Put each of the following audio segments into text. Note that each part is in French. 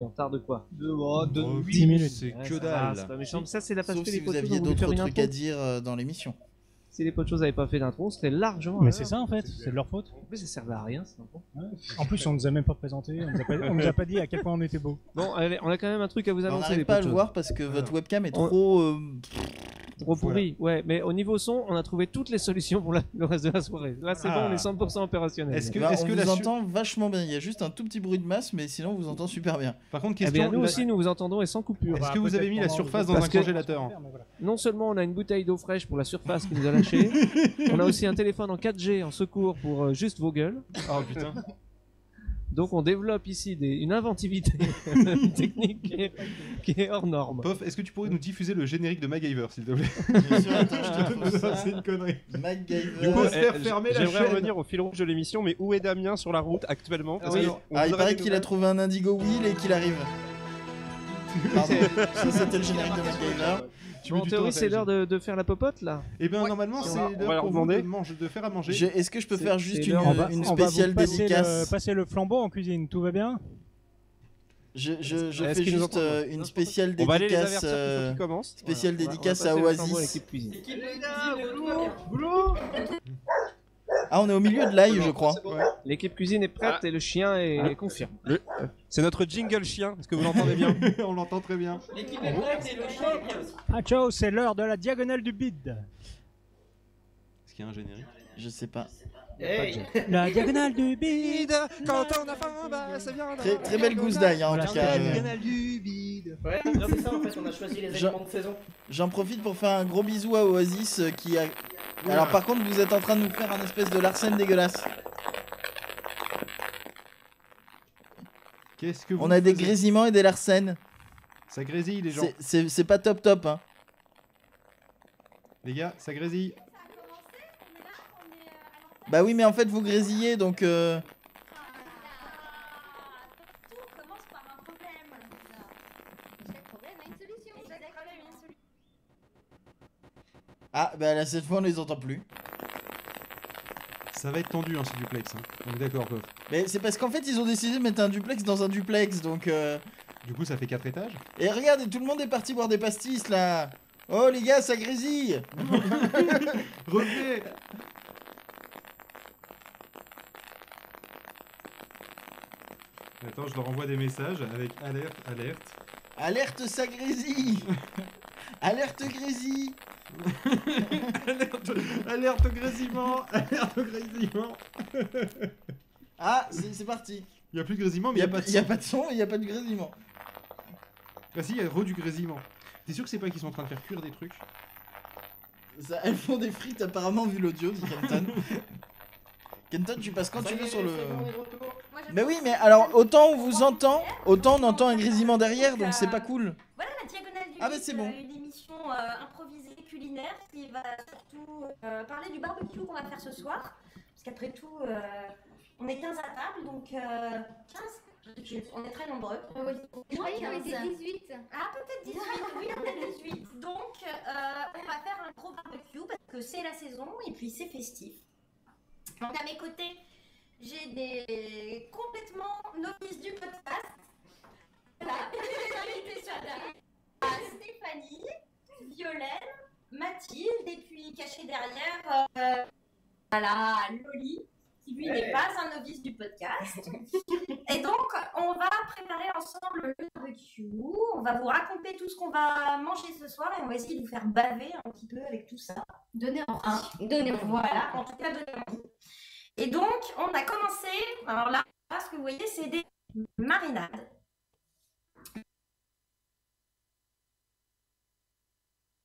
En retard de quoi De, oh, de Oh, 8 10 minutes. C'est Ouais, que dalle. C'est pas méchant. Mais ça, c'est la parce Sauf que si les vous aviez d'autres trucs à dire euh, dans l'émission. Si les potos n'avaient pas fait d'intro, c'était largement. Mais c'est ça en fait, c'est de leur faute. En plus, ça servait à rien, c'est intro. En plus, on nous a même pas présenté, on nous a pas, on nous a pas dit à quel point on était beau. Bon, allez, on a quand même un truc à vous On annoncer. n'arrive les pas à le voir parce que votre webcam est On- trop. Trop pourri, ouais, mais au niveau son, on a trouvé toutes les solutions pour la- le reste de la soirée. Là, c'est Ah. bon, on est 100% opérationnel. Est-ce que, bah, est-ce on que vous la su- entend vachement bien. Il y a juste un tout petit bruit de masse, mais sinon on vous entend super bien. Par contre, Eh question. bien, nous la- aussi, nous vous entendons et sans coupure. Est-ce que vous avez mis la surface dans Parce un que- congélateur? Non seulement on a une bouteille d'eau fraîche pour la surface qui nous a lâché, on a aussi un téléphone en 4G en secours pour euh, juste vos gueules. Oh putain. Donc on développe ici des- une inventivité technique qui est, qui est hors norme. Pof, est-ce que tu pourrais nous diffuser le générique de MacGyver, s'il te plaît Bien sûr, attends, je te trouve ça. C'est une connerie. MacGyver. Du coup, se faire euh, fermer la J'aimerais chaîne. revenir au fil rouge de l'émission, mais où est Damien sur la route actuellement Parce Ah oui. que on Ah, il paraît qu'il a trouvé un Indigo Wheel et qu'il arrive. Pardon, ça c'était le générique de MacGyver. Tu Bon, en théorie, c'est l'heure de, de faire la popote là. Eh bien, normalement, c'est l'heure pour vous de, manger- de faire à manger. Est-ce que je peux faire juste une, une on va spéciale passer dédicace le, passer le flambeau en cuisine, tout va bien Je, je, je Est-ce fais juste euh, une spéciale On va aller les dédicace, euh, spéciale Voilà, on va- dédicace on va à Oasis. l'équipe cuisine. Ah, on est au milieu de live, je crois. L'équipe cuisine est prête et le chien est confirme. C'est notre jingle chien, est-ce que vous l'entendez bien On l'entend très bien. L'équipe est prête et le chien est bien aussi. Ah ciao, c'est l'heure de la diagonale du bid. Est-ce qu'il y a un générique Je sais pas. Hey La diagonale du bid. Quand on a faim, bah c'est bien. Très, très belle gousse d'ail, hein, en tout cas. c'est euh, génial. Ouais, non, c'est ça en fait, on a choisi les aliments de saison. J'en profite pour faire un gros bisou à Oasis euh, qui a. Alors, par contre, vous êtes en train de nous faire un espèce de larcène dégueulasse. Qu'est-ce que vous On a des grésillements et des larcènes. Ça grésille, les gens. C'est- C'est c'est pas top top, hein. Les gars, ça grésille. Bah oui, mais en fait, vous grésillez donc. euh, Tout commence par un problème. Chaque problème a une solution. Chaque problème a une solution. Ah, bah là, cette fois, on les entend plus. Ça va être tendu, hein, ce duplex. Hein. Donc d'accord. Mais c'est parce qu'en fait, ils ont décidé de mettre un duplex dans un duplex donc. euh, Du coup, ça fait 4 étages. Et regardez, tout le monde est parti boire des pastis là. Oh les gars, ça grésille. Revenez Attends, je leur envoie des messages avec alerte, alerte. Alerte, ça grésille. Alerte grésille. alerte, alerte au grésillement Alerte au grésillement Ah, c'est c'est parti. Il n'y a plus de grésillement, mais Il il y, n'y a, pas de y a son. pas de son, il y a pas de grésillement. Ah si, il y a re du grésillement. T'es sûr que c'est pas qu'ils sont en train de faire cuire des trucs? Ça, elles font des frites apparemment vu l'audio, dit Kenton. Kenton, tu passes quand Ça tu veux est, sur le. bon, pense oui, mais alors autant on vous entend, autant on entend un grésillement derrière, donc c'est pas cool. Voilà la diagonale du Ah bah, c'est bon. euh, une émission euh, improvisée culinaire qui va surtout euh, parler du barbecue qu'on va faire ce soir. Parce qu'après tout, euh, on est 15 à table, donc euh, 15 Je- On est très nombreux. Je croyais qu'on était 18. Ah, peut-être 18, oui, on est 18. Donc, euh, on va faire un gros barbecue parce que c'est la saison et puis c'est festif. Donc, à mes côtés, j'ai des complètement novices du podcast. Voilà, Stéphanie, Violaine, Mathilde et puis caché derrière, euh, voilà, Loli, qui lui n'est pas un novice du podcast. Et donc, on va préparer ensemble le barbecue. On va vous raconter tout ce qu'on va manger ce soir et on va essayer de vous faire baver un petit peu avec tout ça. Donnez en Hein, donner- voilà, en tout cas, donner envie. Et donc, on a commencé. Alors là, ce que vous voyez, c'est des marinades.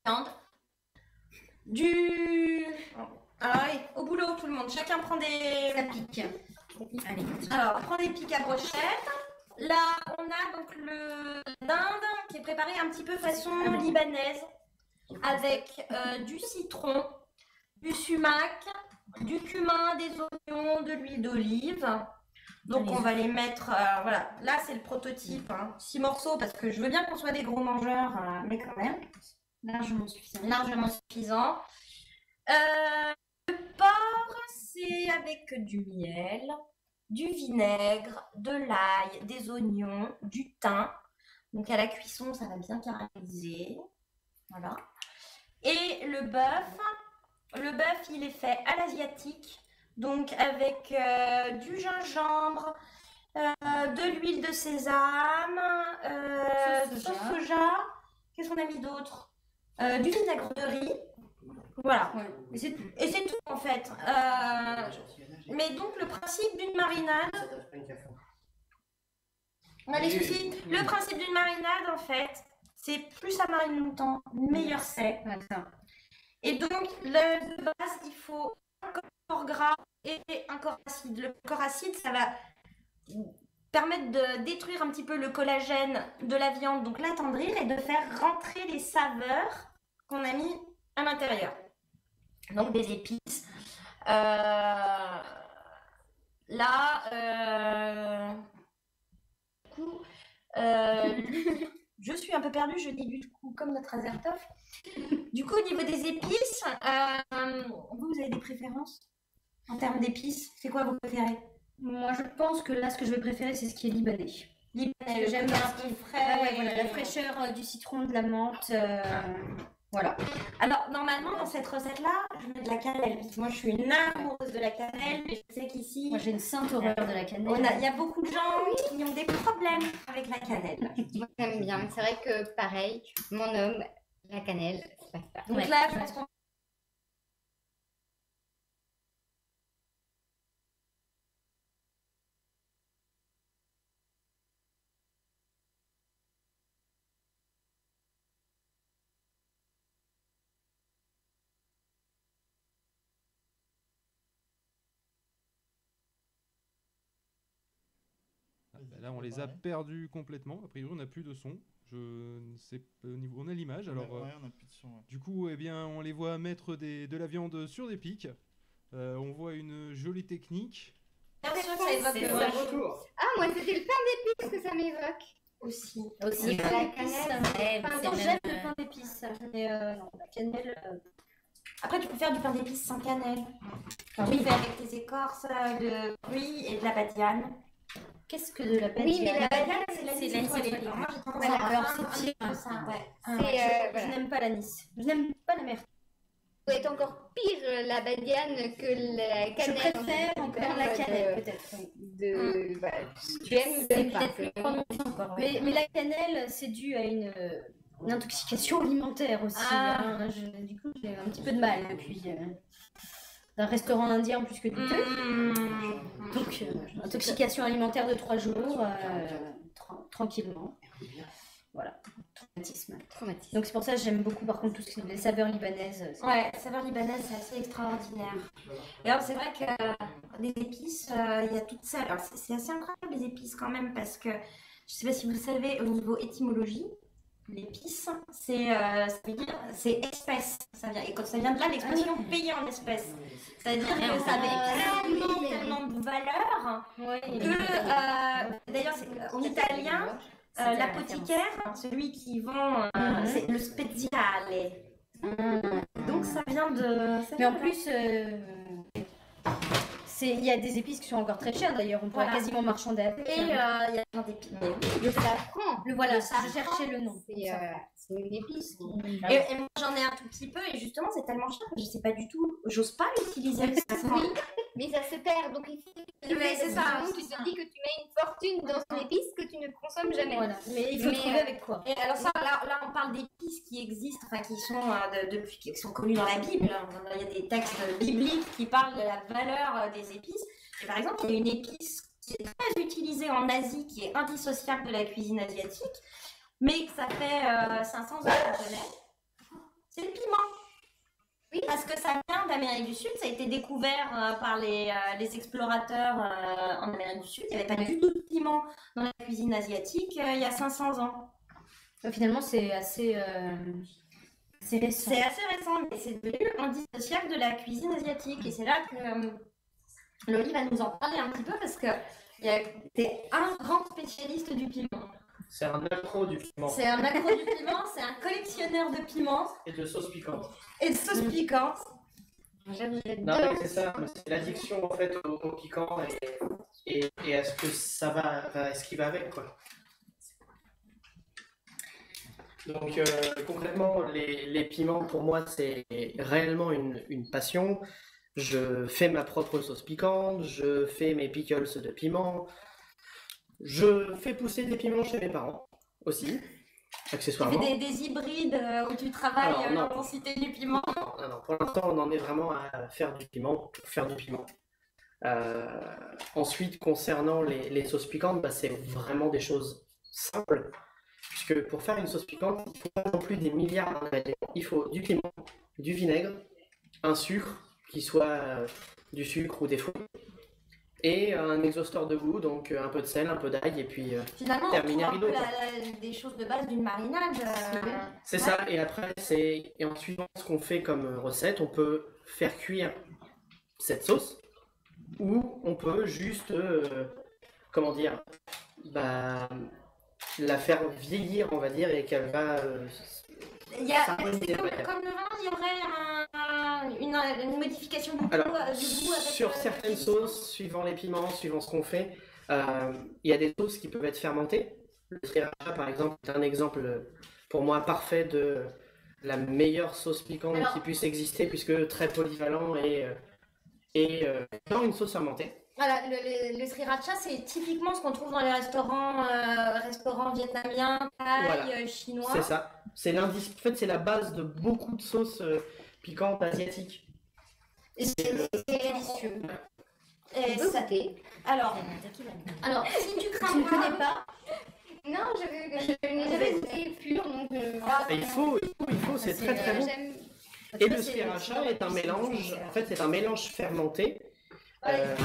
Viande. Du. Ah au boulot, tout le monde. Chacun prend des. Ça pique. Allez. Alors, on prend des pics à brochette. Là, on a donc le dinde qui est préparé un petit peu façon libanaise avec euh, du citron, du sumac, du cumin, des oignons, de l'huile d'olive. Donc, on va les mettre. euh, voilà, là, c'est le prototype. hein. Six morceaux parce que je veux bien qu'on soit des gros mangeurs, euh, mais quand même Largement suffisant. largement suffisant. Euh, le porc, c'est avec du miel, du vinaigre, de l'ail, des oignons, du thym. Donc à la cuisson, ça va bien caraméliser. Voilà. Et le bœuf, le bœuf, il est fait à l'asiatique, donc avec euh, du gingembre, euh, de l'huile de sésame, euh, Sauce soja. Qu'est-ce qu'on a mis d'autre? Euh, Du vinaigre de riz. Voilà. Et c'est tout. Et c'est tout en fait. Euh, mais donc le principe d'une marinade, on a des soucis. Le principe d'une marinade en fait, c'est plus ça marine longtemps, meilleur c'est. Et donc le, de base, il faut un corps gras et un corps acide. Le corps acide, ça va permettre de détruire un petit peu le collagène de la viande, donc l'attendrir et de faire rentrer les saveurs qu'on a mis à l'intérieur. Donc des épices. Euh, là, euh, du coup, euh, je suis un peu perdue, je dis du coup comme notre Azertov. Du coup, au niveau des épices, vous, vous avez des préférences en termes d'épices? C'est quoi vos préférés? Moi, je pense que là, ce que je vais préférer, c'est ce qui est libanais. Libanais, J'aime bien côté un peu frais. Ouais, voilà, la fraîcheur euh, du citron, de la menthe. euh, voilà. Alors, normalement, dans cette recette-là, je mets de la cannelle. Parce que moi, je suis une amoureuse de la cannelle. Mais je sais qu'ici, Moi, j'ai une sainte horreur de la cannelle. on a- il y a beaucoup de gens qui ont des problèmes avec la cannelle. Moi, j'aime bien. C'est vrai que, pareil, mon homme, la cannelle, c'est pas ça. Donc Ouais. là, je pense qu'on Ah, bah Là, on les a perdus complètement. A priori, on n'a plus de son. Je ne sais pas au niveau. On a l'image. Alors, Ouais, euh, ouais, on a plus de son. ouais. du coup, eh bien, on les voit mettre des, de la viande sur des pics. Euh, on voit une jolie technique. Ah, moi, c'était le pain d'épices que ça m'évoque. aussi. Aussi, Le la pain cannelle. même, j'aime euh, le pain d'épices, mais euh, non, la cannelle. euh, Après, tu peux faire du pain d'épices sans cannelle. Fais avec tes écorces euh, de fruits et de la badiane. Qu'est-ce que de la Oui, mais badiane la badiane, c'est c'est l'anis moi, j'ai tendance à alors, c'est. Ah, C'est, euh, Je n'aime pas l'anis. Je n'aime pas la doit être encore pire euh, la badiane que la Je cannelle. préfère encore la cannelle, peut-être. oui. De... bah, C'est peut-être plus prononcé encore. Mais, mais la cannelle, c'est dû à une, euh, une intoxication alimentaire aussi. Ah. hein. Je- du coup, j'ai un petit peu de mal depuis. euh, d'un restaurant indien en plus que douteux. Mmh. Donc, euh, intoxication alimentaire de trois jours, euh, tra- tranquillement. Voilà, traumatisme. Traumatisme. Donc c'est pour ça que j'aime beaucoup par contre tout ce qui est les saveurs libanaises. c'est- Ouais, saveur libanaise, c'est assez extraordinaire. Et alors, c'est vrai que euh, les épices, euh, il y a toutes ça. Alors, c'est assez incroyable, les épices, quand même, parce que je sais pas si vous savez, au niveau étymologie, l'épice, c'est euh, c'est espèce. Ça vient, et quand ça vient de là, l'expression payer en espèces. C'est-à-dire que ça avait tellement, tellement de valeur que, euh, d'ailleurs, c'est- en italien, euh, l'apothicaire, celui qui vend, euh, Mhm. c'est le speziale. Donc ça vient de. Mais en plus, euh, il y a des épices qui sont encore très chères d'ailleurs, on pourrait Voilà. quasiment marchander avec. Et euh, il y a. Le voilà, le je safran, cherchais le nom. C'est euh, une épice. Et, et moi j'en ai un tout petit peu et justement c'est tellement cher que je sais pas du tout, j'ose pas l'utiliser. Oui, mais ça se perd. Donc, que Mais c'est ça, tu te ça. dis que tu mets une fortune dans une épice que tu ne consommes jamais. Voilà, mais il faut Mais, trouver euh, avec quoi. Et alors ça, là, là on parle d'épices qui existent, enfin qui sont euh, de- qui sont connues dans la Bible. Il y a des textes bibliques qui parlent de la valeur des épices. Et par exemple, il y a une épice qui est très utilisée en Asie, qui est indissociable de la cuisine asiatique, mais que ça fait euh, 500 ans qu'on connaît. C'est le piment. Oui, parce que ça vient d'Amérique du Sud, ça a été découvert euh, par les, euh, les explorateurs euh, en Amérique du Sud. Il n'y avait pas du tout de piment dans la cuisine asiatique euh, il y a 500 ans. Euh, Finalement, c'est assez, euh, assez récent. C'est assez récent, mais c'est devenu indissociable de la cuisine asiatique. Et c'est là que euh, Loli va nous en parler un petit peu parce que t'es un grand spécialiste du piment. C'est un accro du piment C'est un accro du piment, c'est un collectionneur de piments et de sauce piquante. et de sauces piquantes. J'avoue, Non, j'adore. mais c'est ça, c'est l'addiction en fait au, au piquant et, et, et à ce que ça va, à ce qui va avec quoi. Donc euh, concrètement, les, les piments pour moi c'est réellement une, une passion. Je fais ma propre sauce piquante, je fais mes pickles de piment, je fais pousser des piments chez mes parents aussi, Tu fais accessoirement. des, des hybrides euh, où tu travailles euh, l'intensité du piment? Non, non, pour l'instant, on en est vraiment à faire du piment, pour faire du piment. Euh, ensuite, concernant les, les sauces piquantes, bah, c'est vraiment des choses simples. Puisque pour faire une sauce piquante, il ne faut pas non plus des milliards d'ingrédients. Il faut du piment, du vinaigre, un sucre, qui soit euh, du sucre ou des fruits, et un exhausteur de goût, donc euh, un peu de sel, un peu d'ail, et puis euh, Finalement, on terminer un rideau. peu quoi. la- la- des choses de base d'une marinade. euh, C'est ça, et après, c'est. Et en suivant ce qu'on fait comme euh, recette, on peut faire cuire cette sauce, ou on peut juste. euh, comment dire Bah. La faire vieillir, on va dire, et qu'elle va. euh, Il y a, comme le vin, il y aurait un- un- une, une modification du goût, Alors, euh, du goût avec, sur euh, certaines sauces, suivant les piments, suivant ce qu'on fait, euh, il y a des sauces qui peuvent être fermentées. Le sriracha, par exemple, est un exemple pour moi parfait de la meilleure sauce piquante Alors- qui puisse exister, puisque très polyvalent et, et dans une sauce fermentée. Voilà, le, le, le sriracha, c'est typiquement ce qu'on trouve dans les restaurants, euh, restaurants vietnamiens, thaï, Voilà. chinois. C'est ça. C'est l'indice. En fait, c'est la base de beaucoup de sauces euh, piquantes asiatiques. Et c'est délicieux. Et ça-. Alors, alors, si tu crains Tu ne pas- connais pas Non, je, je n'ai jamais goûté pur, donc... euh, Et il faut, il faut, il faut, c'est très très bon. j'aime- Et le sriracha est un mélange, en fait, c'est un mélange fermenté. Euh,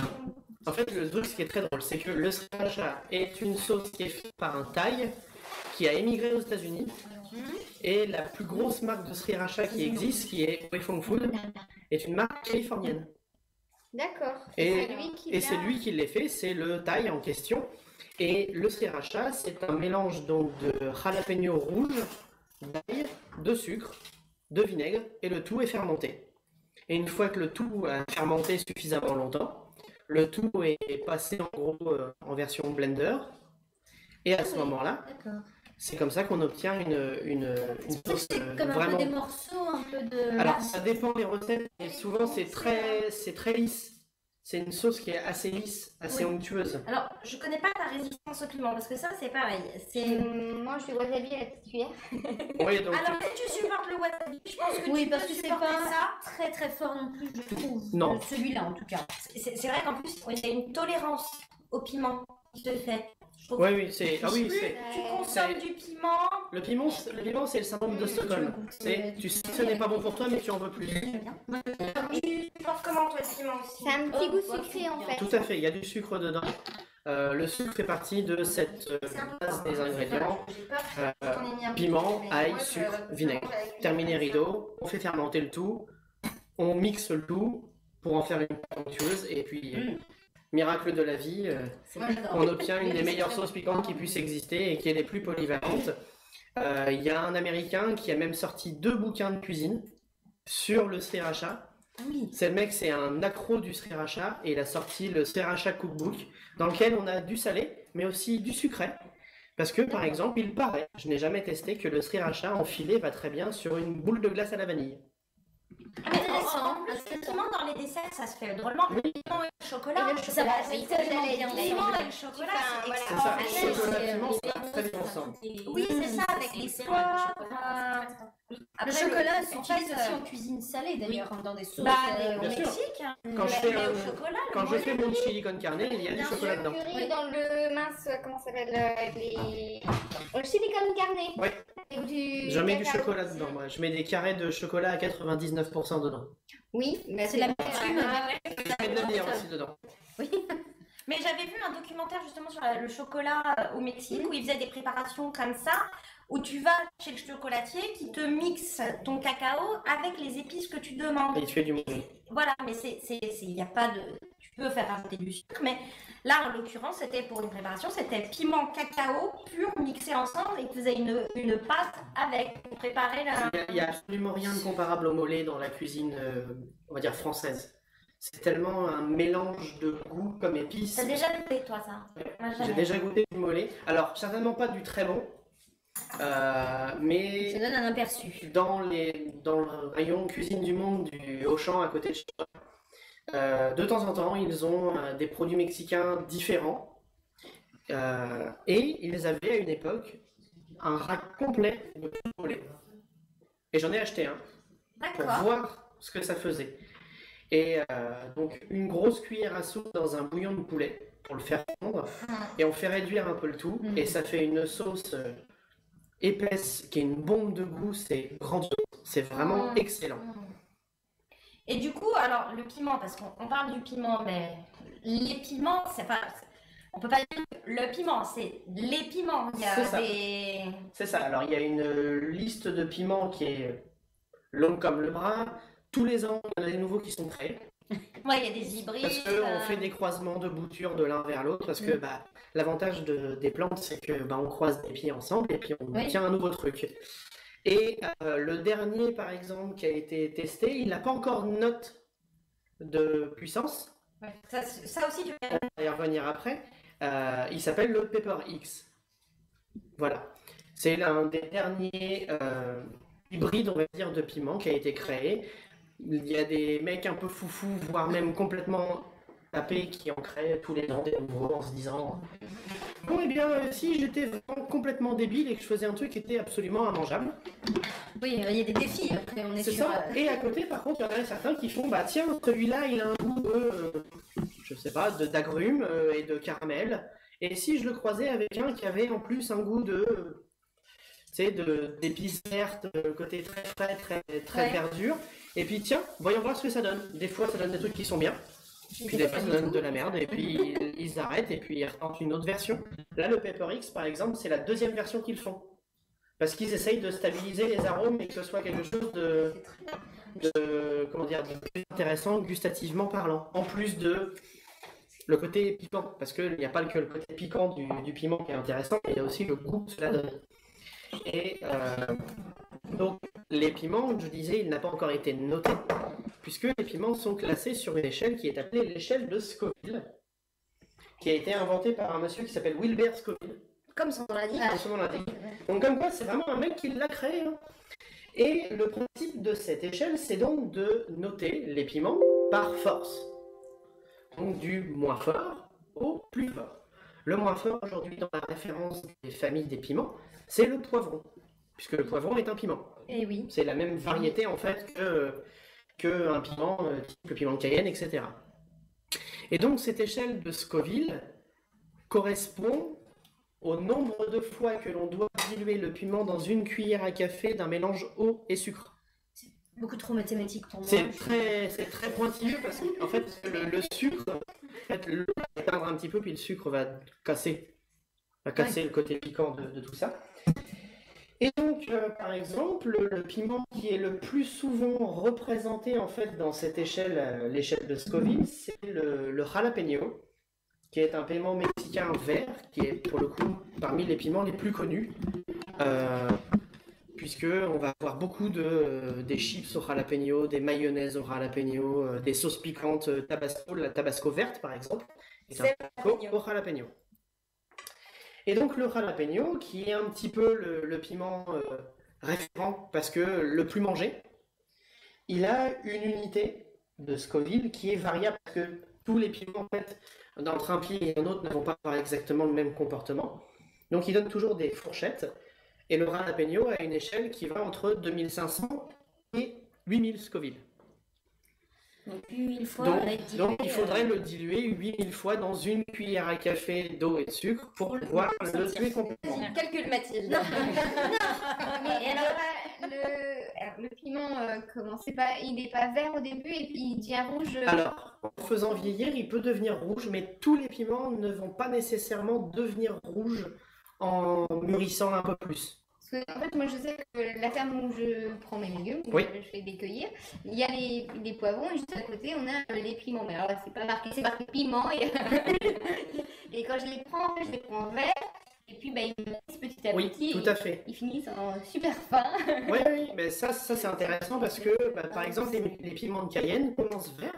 en fait, le truc, ce qui est très drôle, c'est que le sriracha est une sauce qui est faite par un Thaï qui a émigré aux États-Unis. Et la plus grosse marque de sriracha qui existe, qui est Wei Fong Food, est une marque californienne. D'accord. Et, c'est lui qui et l'a- c'est lui qui l'a fait, c'est le Thaï en question. Et le sriracha, c'est un mélange donc de jalapeno rouge, d'ail, de sucre, de vinaigre, et le tout est fermenté. Et une fois que le tout a fermenté suffisamment longtemps, le tout est passé en gros euh, en version blender. Et à ce moment-là, D'accord. C'est comme ça qu'on obtient une, une, une sauce euh, Comme un vraiment peu des morceaux, un peu de. alors, ça dépend des recettes, et souvent c'est très, c'est très lisse. C'est une sauce qui est assez lisse, assez Oui. onctueuse. Alors, je connais pas ta résistance au piment parce que ça, c'est pareil. C'est. Hum, Moi, je suis wasabi à la petite cuillère. Oui, donc, Alors, si tu supportes le wasabi, je pense que Oui, tu parce peux que c'est supporter pas ça. très très fort non plus, je trouve. Non. Euh, Celui-là en tout cas. C'est vrai qu'en plus, il y a une tolérance au piment qui te fait. Oui, oui, c'est, ah oui, c'est, tu consommes du piment, le piment, c'est- le piment, c'est le syndrome de Stockholm. C'est, tu sais que ce n'est pas bon pour toi, mais tu en veux plus. tu penses comment toi le piment aussi C'est un petit Oh, goût bah, sucré en fait. Tout à fait, il y a du sucre dedans. Euh, le sucre fait partie de cette euh, base des ingrédients. Euh, piment, ail, sucre, vinaigre. Terminé rideau, on fait fermenter le tout, on mixe le tout pour en faire une pâte onctueuse, et puis, euh, miracle de la vie, euh, on obtient une des meilleures sauces piquantes qui puisse exister et qui est les plus polyvalentes. Euh, Il y a un Américain qui a même sorti deux bouquins de cuisine sur le sriracha. C'est le mec, c'est un accro du sriracha et il a sorti le sriracha cookbook dans lequel on a du salé mais aussi du sucré. Parce que par exemple, il paraît, je n'ai jamais testé, que le sriracha en filet va très bien sur une boule de glace à la vanille. Intéressant. En plus, justement, dans les desserts, ça se fait drôlement. Le piment et le chocolat. Et le chocolat, ça oui, va tellement bien. dire. Le piment et le chocolat, c'est extraordinaire. chocolat C'est- piment, ça va très bien ensemble. Oui, c'est ça, avec les soirs. euh, Le après, chocolat en s'utilise fait, aussi euh, en cuisine salée d'ailleurs, hein, dans des sauces. Bah, euh, au sûr. Mexique, hein, Quand je le fais, au chocolat, Quand le je fais mon chili con carne, il y a du chocolat Le dedans. curry dans le mince, comment ça s'appelle euh, les... Le silicone carné. Ouais. Et du Je mets du chocolat dedans, moi. Je mets des carrés de chocolat à 99% dedans. Oui, mais C'est la même Ouais, chose. ouais, ouais. Je mets de la bière aussi dedans. Mais j'avais vu un documentaire justement sur le chocolat euh, au Mexique où ils faisaient des préparations comme ça, où tu vas chez le chocolatier qui te mixe ton cacao avec les épices que tu demandes. Et il te fait du mauvais. Voilà, mais c'est, il n'y a pas de, tu, peux faire rajouter du sucre, mais là, en l'occurrence, c'était pour une préparation, c'était piment cacao pur mixé ensemble et tu faisais une, une pâte avec pour préparer la. Il n'y a, absolument rien de comparable au mollet dans la cuisine, euh, on va dire française. C'est tellement un mélange de goût comme épices. T'as déjà goûté, toi, ça? J'ai déjà goûté du mollet. Alors, certainement pas du très bon, euh, mais Ça donne un aperçu. dans, les, dans le rayon cuisine du monde du Auchan à côté de chez euh, de temps en temps, ils ont euh, des produits mexicains différents. Euh, et ils avaient à une époque un rack complet de mollet. Et j'en ai acheté un pour voir ce que ça faisait. Et donc une grosse cuillère à soupe dans un bouillon de poulet pour le faire fondre. Et on fait réduire un peu le tout. Et ça fait une sauce épaisse qui est une bombe de goût. C'est grandiose. C'est vraiment Mm. excellent. Et du coup, alors, le piment, parce qu'on on parle du piment, mais les piments, c'est pas. On peut pas dire le piment, c'est les piments. Il y C'est a ça. des. C'est ça. Alors il y a une liste de piments qui est longue comme le bras. Tous les ans, il y en a des nouveaux qui sont créés. Ouais, il y a des hybrides. Parce qu'on euh, fait des croisements de boutures de l'un vers l'autre, parce que Mm. bah, l'avantage de- des plantes, c'est que bah, on croise des pieds ensemble et puis on Oui. obtient un nouveau truc. Et euh, le dernier, par exemple, qui a été testé, il n'a pas encore de note de puissance, ouais, ça, ça aussi, tu on va y revenir après. Euh, il s'appelle le Pepper X. Voilà. C'est l'un des derniers euh, hybrides, on va dire, de piment qui a été créé. Il y a des mecs un peu foufous, voire même complètement tapés, qui en créent tous les ans des nouveaux en se disant Bon, eh bien, euh, si j'étais vraiment complètement débile et que je faisais un truc qui était absolument immangeable. Oui, il y a des défis. Après, on est, C'est sur. ça. euh, Et à côté, par contre, il y en a certains qui font Bah, tiens, celui-là, il a un goût de. euh, je sais pas, de- d'agrumes et de caramel. Et si je le croisais avec un qui avait en plus un goût de. Tu sais, de- d'épices vertes, côté très frais, très, très Ouais. verdure. Et puis, tiens, voyons voir ce que ça donne. Des fois, ça donne des trucs qui sont bien. Puis des fois, ça donne de la merde. Et puis, ils arrêtent et puis ils retentent une autre version. Là, le Pepper X, par exemple, c'est la deuxième version qu'ils font. Parce qu'ils essayent de stabiliser les arômes et que ce soit quelque chose de, comment dire, plus intéressant gustativement parlant. En plus de le côté piquant, parce qu'il n'y a pas que le côté piquant du, du piment qui est intéressant, mais il y a aussi le goût que cela donne. Et euh, donc, les piments, je disais, il n'a pas encore été noté, puisque les piments sont classés sur une échelle qui est appelée l'échelle de Scoville, qui a été inventée par un monsieur qui s'appelle Wilbert Scoville. Comme son nom l'indique. Comme son nom l'indique. Donc comme quoi, c'est vraiment un mec qui l'a créé. hein. Et le principe de cette échelle, c'est donc de noter les piments par force. Donc du moins fort au plus fort. Le moins fort aujourd'hui dans la référence des familles des piments, c'est le poivron. Puisque le poivron est un piment. Et oui. C'est la même variété en fait que, que un piment, euh, type le piment de Cayenne, etc. Et donc cette échelle de Scoville correspond au nombre de fois que l'on doit diluer le piment dans une cuillère à café d'un mélange eau et sucre. Beaucoup trop mathématique pour moi. C'est très, c'est très pointilleux parce qu'en fait le, le sucre, en fait, l'eau va éteindre un petit peu puis le sucre va casser, va casser le côté piquant de, de tout ça. Et donc, euh, par exemple, le piment qui est le plus souvent représenté en fait dans cette échelle, euh, l'échelle de Scoville, c'est le, le jalapeno, qui est un piment mexicain vert, qui est pour le coup parmi les piments les plus connus, euh, puisque on va avoir beaucoup de des chips au jalapeno, des mayonnaises au jalapeno, des sauces piquantes tabasco, la tabasco verte par exemple, est un tabasco au jalapeno. Et donc le jalapeno, qui est un petit peu le, piment euh, référent parce que le plus mangé, il a une unité de Scoville qui est variable parce que tous les piments, en fait, d'entre un pied et un autre, ne vont pas exactement le même comportement. Donc il donne toujours des fourchettes. Et le jalapeno a une échelle qui va entre 2500 et 8000 Scoville. Donc 8000 fois Donc, avec dilué, donc il faudrait euh, le diluer 8000 fois dans une cuillère à café d'eau et de sucre pour pouvoir le tuer complètement. Calcul Mathilde. Mais et alors, euh, le, alors, le piment, euh, comment c'est pas, il n'est pas vert au début et puis il devient rouge. euh, Alors, en faisant vieillir, il peut devenir rouge, mais tous les piments ne vont pas nécessairement devenir rouges en mûrissant un peu plus. Parce que, en fait, moi, je sais que la ferme où je prends mes légumes, où Oui. je vais les cueillir, il y a les, les poivrons et juste à côté, on a euh, les piments. Mais alors là, c'est pas marqué, c'est marqué piment. Et, et quand je les prends, je les prends en vert. Et puis, bah, ils me laissent petit à Oui, petit. tout à fait. Ils finissent en super fin. Oui, oui, mais ça, ça c'est intéressant parce que, bah, par exemple, les, les piments de Cayenne commencent vert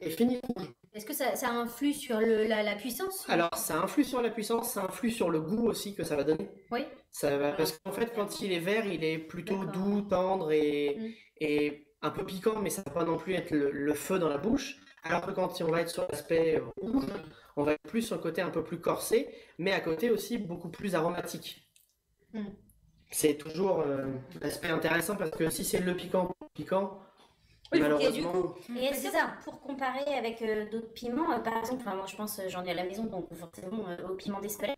et finissent rouge. Est-ce que ça, ça influe sur le, la, la puissance Alors, ça influe sur la puissance, ça influe sur le goût aussi que ça va donner. Oui. Ça va, parce qu'en fait, quand il est vert, il est plutôt doux, tendre et, Mm. et un peu piquant, mais ça va pas non plus être le, le feu dans la bouche. Alors que quand on va être sur l'aspect euh, rouge, on va être plus sur le côté un peu plus corsé, mais à côté aussi beaucoup plus aromatique. Mm. C'est toujours euh, l'aspect intéressant parce que si c'est le piquant, piquant, Oui, ait du malheureusement. Et est-ce que ça, pour comparer avec euh, d'autres piments, euh, par exemple, enfin, moi je pense, euh, j'en ai à la maison, donc forcément euh, au piment d'Espelette,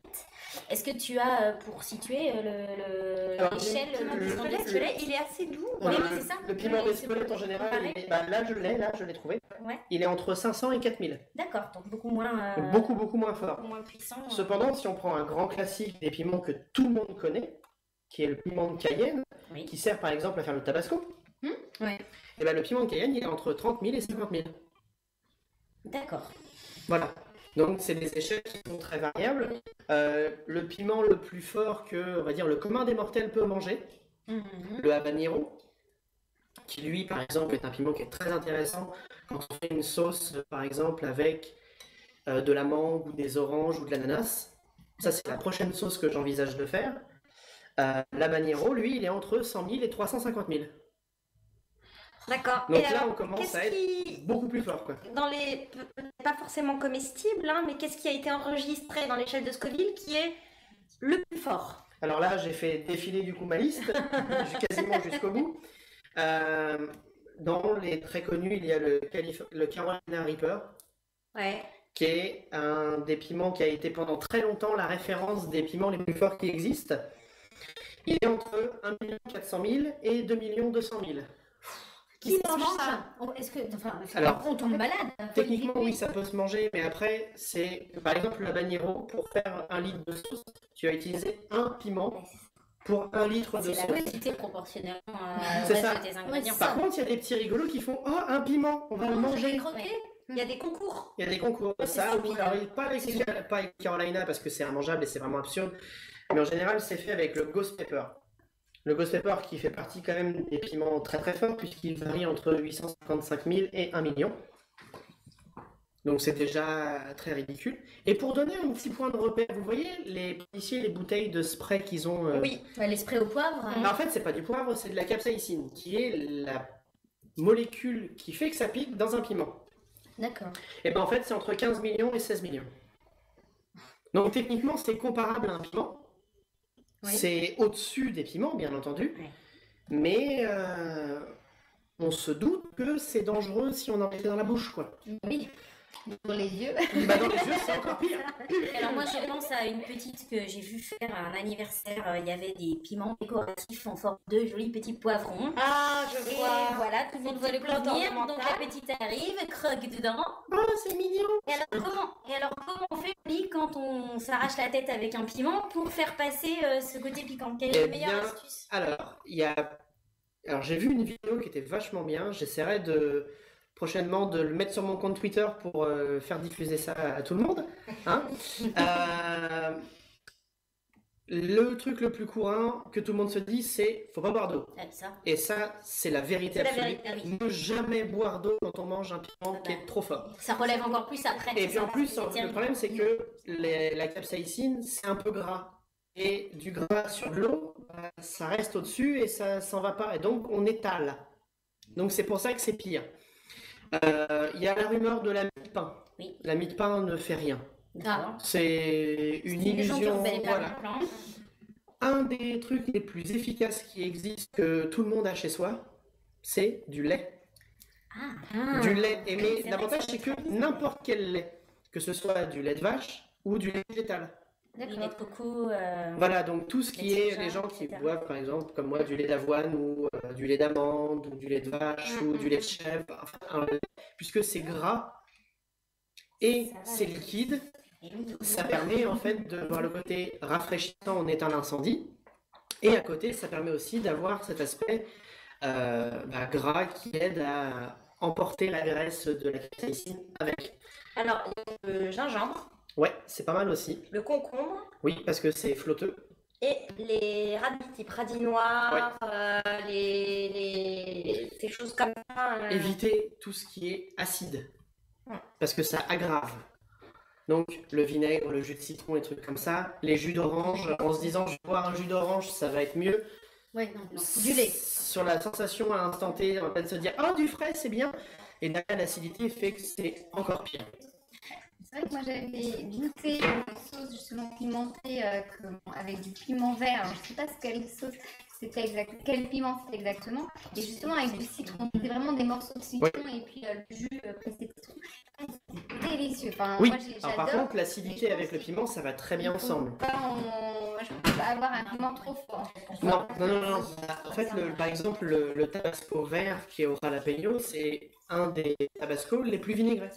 est-ce que tu as, euh, pour situer euh, l'échelle le- euh, le- d'Espelette Il est assez doux. Oui, le- c'est ça. Le piment Oui, d'Espelette en général, pareil. il est- bah, là je l'ai, là je l'ai trouvé. Ouais. Il est entre 500 et 4000. D'accord, donc beaucoup moins, euh, Beaucoup, beaucoup moins fort. beaucoup moins puissant. euh. Cependant, si on prend un grand classique des piments que tout le monde connaît, qui est le piment de Cayenne, Oui. qui sert par exemple à faire le tabasco, Ouais. Et ben le piment de Cayenne, il est entre 30 000 et 50 000. D'accord. Voilà. Donc c'est des échelles qui sont très variables. Euh, le piment le plus fort que, on va dire, le commun des mortels peut manger, Mhm. le habanero, qui lui, par exemple, est un piment qui est très intéressant quand on fait une sauce, par exemple, avec euh, de la mangue ou des oranges ou de l'ananas. Ça, c'est la prochaine sauce que j'envisage de faire. Euh, l'habanero, lui, il est entre 100 000 et 350 000. D'accord. Donc Et là, alors, on commence à être qui- beaucoup plus fort, quoi. dans les pas forcément comestibles, hein, mais qu'est-ce qui a été enregistré dans l'échelle de Scoville qui est le plus fort? Alors là, j'ai fait défiler du coup ma liste, quasiment jusqu'au bout. Euh, dans les très connus, il y a le, Calif- le Carolina Reaper, Ouais. qui est un des piments qui a été pendant très longtemps la référence des piments les plus forts qui existent. Il est entre 1 400 000 et 2 200 000. Qui mange ça Est-ce que, enfin, Alors, on tombe malade Techniquement, oui, ça peut se manger, mais après, c'est par exemple le habanero, pour faire un litre de sauce, tu vas utiliser un piment pour un litre de C'est sauce. la quantité proportionnellement euh, C'est reste ça. des ingrédients. Par contre, il y a des petits rigolos qui font Oh, un piment, on va le manger. Il y a des concours. Il y a des concours de ça. oui. Alors, pas avec, pas avec Carolina parce que c'est immangeable et c'est vraiment absurde. Mais en général, c'est fait avec le ghost pepper. Le ghost pepper qui fait partie quand même des piments très très forts puisqu'il varie entre 855 000 et 1 million. Donc c'est déjà très ridicule. Et pour donner un petit point de repère, vous voyez les ici les bouteilles de spray qu'ils ont. euh, Oui, Ouais, les sprays au poivre. bah, en fait, c'est pas du poivre, c'est de la capsaïcine, qui est la molécule qui fait que ça pique dans un piment. D'accord. Et ben en fait, c'est entre 15 millions et 16 millions. Donc techniquement, c'est comparable à un piment. Oui. C'est au-dessus des piments, bien entendu. Mais euh, on se doute que c'est dangereux si on en mettait dans la bouche, quoi. Oui. Dans les yeux. Bah, dans les yeux, c'est encore pire. Alors moi je pense à une petite que j'ai vu faire à un anniversaire. Il y avait des piments décoratifs en forme de jolis petits poivrons. Ah, je Et vois. voilà, tout le monde voit le plaisir. Donc la petite arrive, croque dedans. Oh, c'est mignon. Et alors comment Et alors comment on fait quand on s'arrache la tête avec un piment pour faire passer euh, ce côté piquant? Quelle est Eh la meilleure bien, astuce? Alors, il y a. Alors, j'ai vu une vidéo qui était vachement bien. J'essaierai de prochainement de le mettre sur mon compte Twitter pour euh, faire diffuser ça à tout le monde. hein. Euh, Le truc le plus courant que tout le monde se dit, c'est faut pas boire d'eau. Ah. Et ça, c'est la vérité C'est la absolue. vérité, ah oui. Ne jamais boire d'eau quand on mange un piment qui est trop fort. Ça relève encore plus après. Et puis en plus, le problème, c'est que les- la capsaïcine, c'est un peu gras. Et du gras sur de l'eau, bah, ça reste au-dessus et ça s'en va pas. Et donc, on étale. Donc, c'est pour ça que c'est pire. Euh, Il y a la rumeur de la mie de pain. Oui. La mie de pain ne fait rien. Ah. C'est une illusion. Voilà. Un des trucs les plus efficaces qui existent, que tout le monde a chez soi, c'est du lait. Ah. Du lait. Et mais l'avantage, que c'est que n'importe quel lait, que ce soit du lait de vache ou du lait végétal. Lait de coco. euh, Voilà, donc tout ce qui est les gens qui etc. boivent, par exemple, comme moi, du lait d'avoine ou euh, du lait d'amande ou du lait de vache Mm, ou du lait de chèvre, enfin, un lait- puisque c'est gras et c'est liquide, ça permet en fait de voir le côté rafraîchissant en éteint l'incendie Et à côté, ça permet aussi d'avoir cet aspect euh, bah, gras qui aide à emporter la graisse de la capsaïcine avec. Alors, il y a le gingembre, Ouais, c'est pas mal aussi. le concombre Oui, parce que c'est flotteux. et les radis, type radis noirs, euh, les, les- ces choses comme ça. euh, Éviter tout ce qui est acide. Ouais. Parce que ça aggrave. Donc le vinaigre, le jus de citron, les trucs comme ça. Les jus d'orange, en se disant je vais boire un jus d'orange, ça va être mieux. Ouais, non, non. Du lait. Sur la sensation à l'instant T, on va peut-être se dire oh du frais c'est bien. Et derrière l'acidité fait que c'est encore pire. C'est vrai que moi j'avais goûté une sauce justement pimentée euh, que- avec du piment vert. Alors, je sais pas ce quelle sauce c'était exactement, quel piment c'était exactement. Et justement avec du citron, c'était vraiment des morceaux de citron et puis euh, le jus euh, pressé de citron. Ah, C'était délicieux. Enfin, Oui, moi j'ai- alors par contre l'acidité avec le piment ça va très bien ensemble. Pas en- je peux pas avoir un piment trop fort. Non, non, non, non. En fait, le- par exemple, le, le tabasco vert qui est au jalapeno, c'est un des tabascos les plus vinaigrés.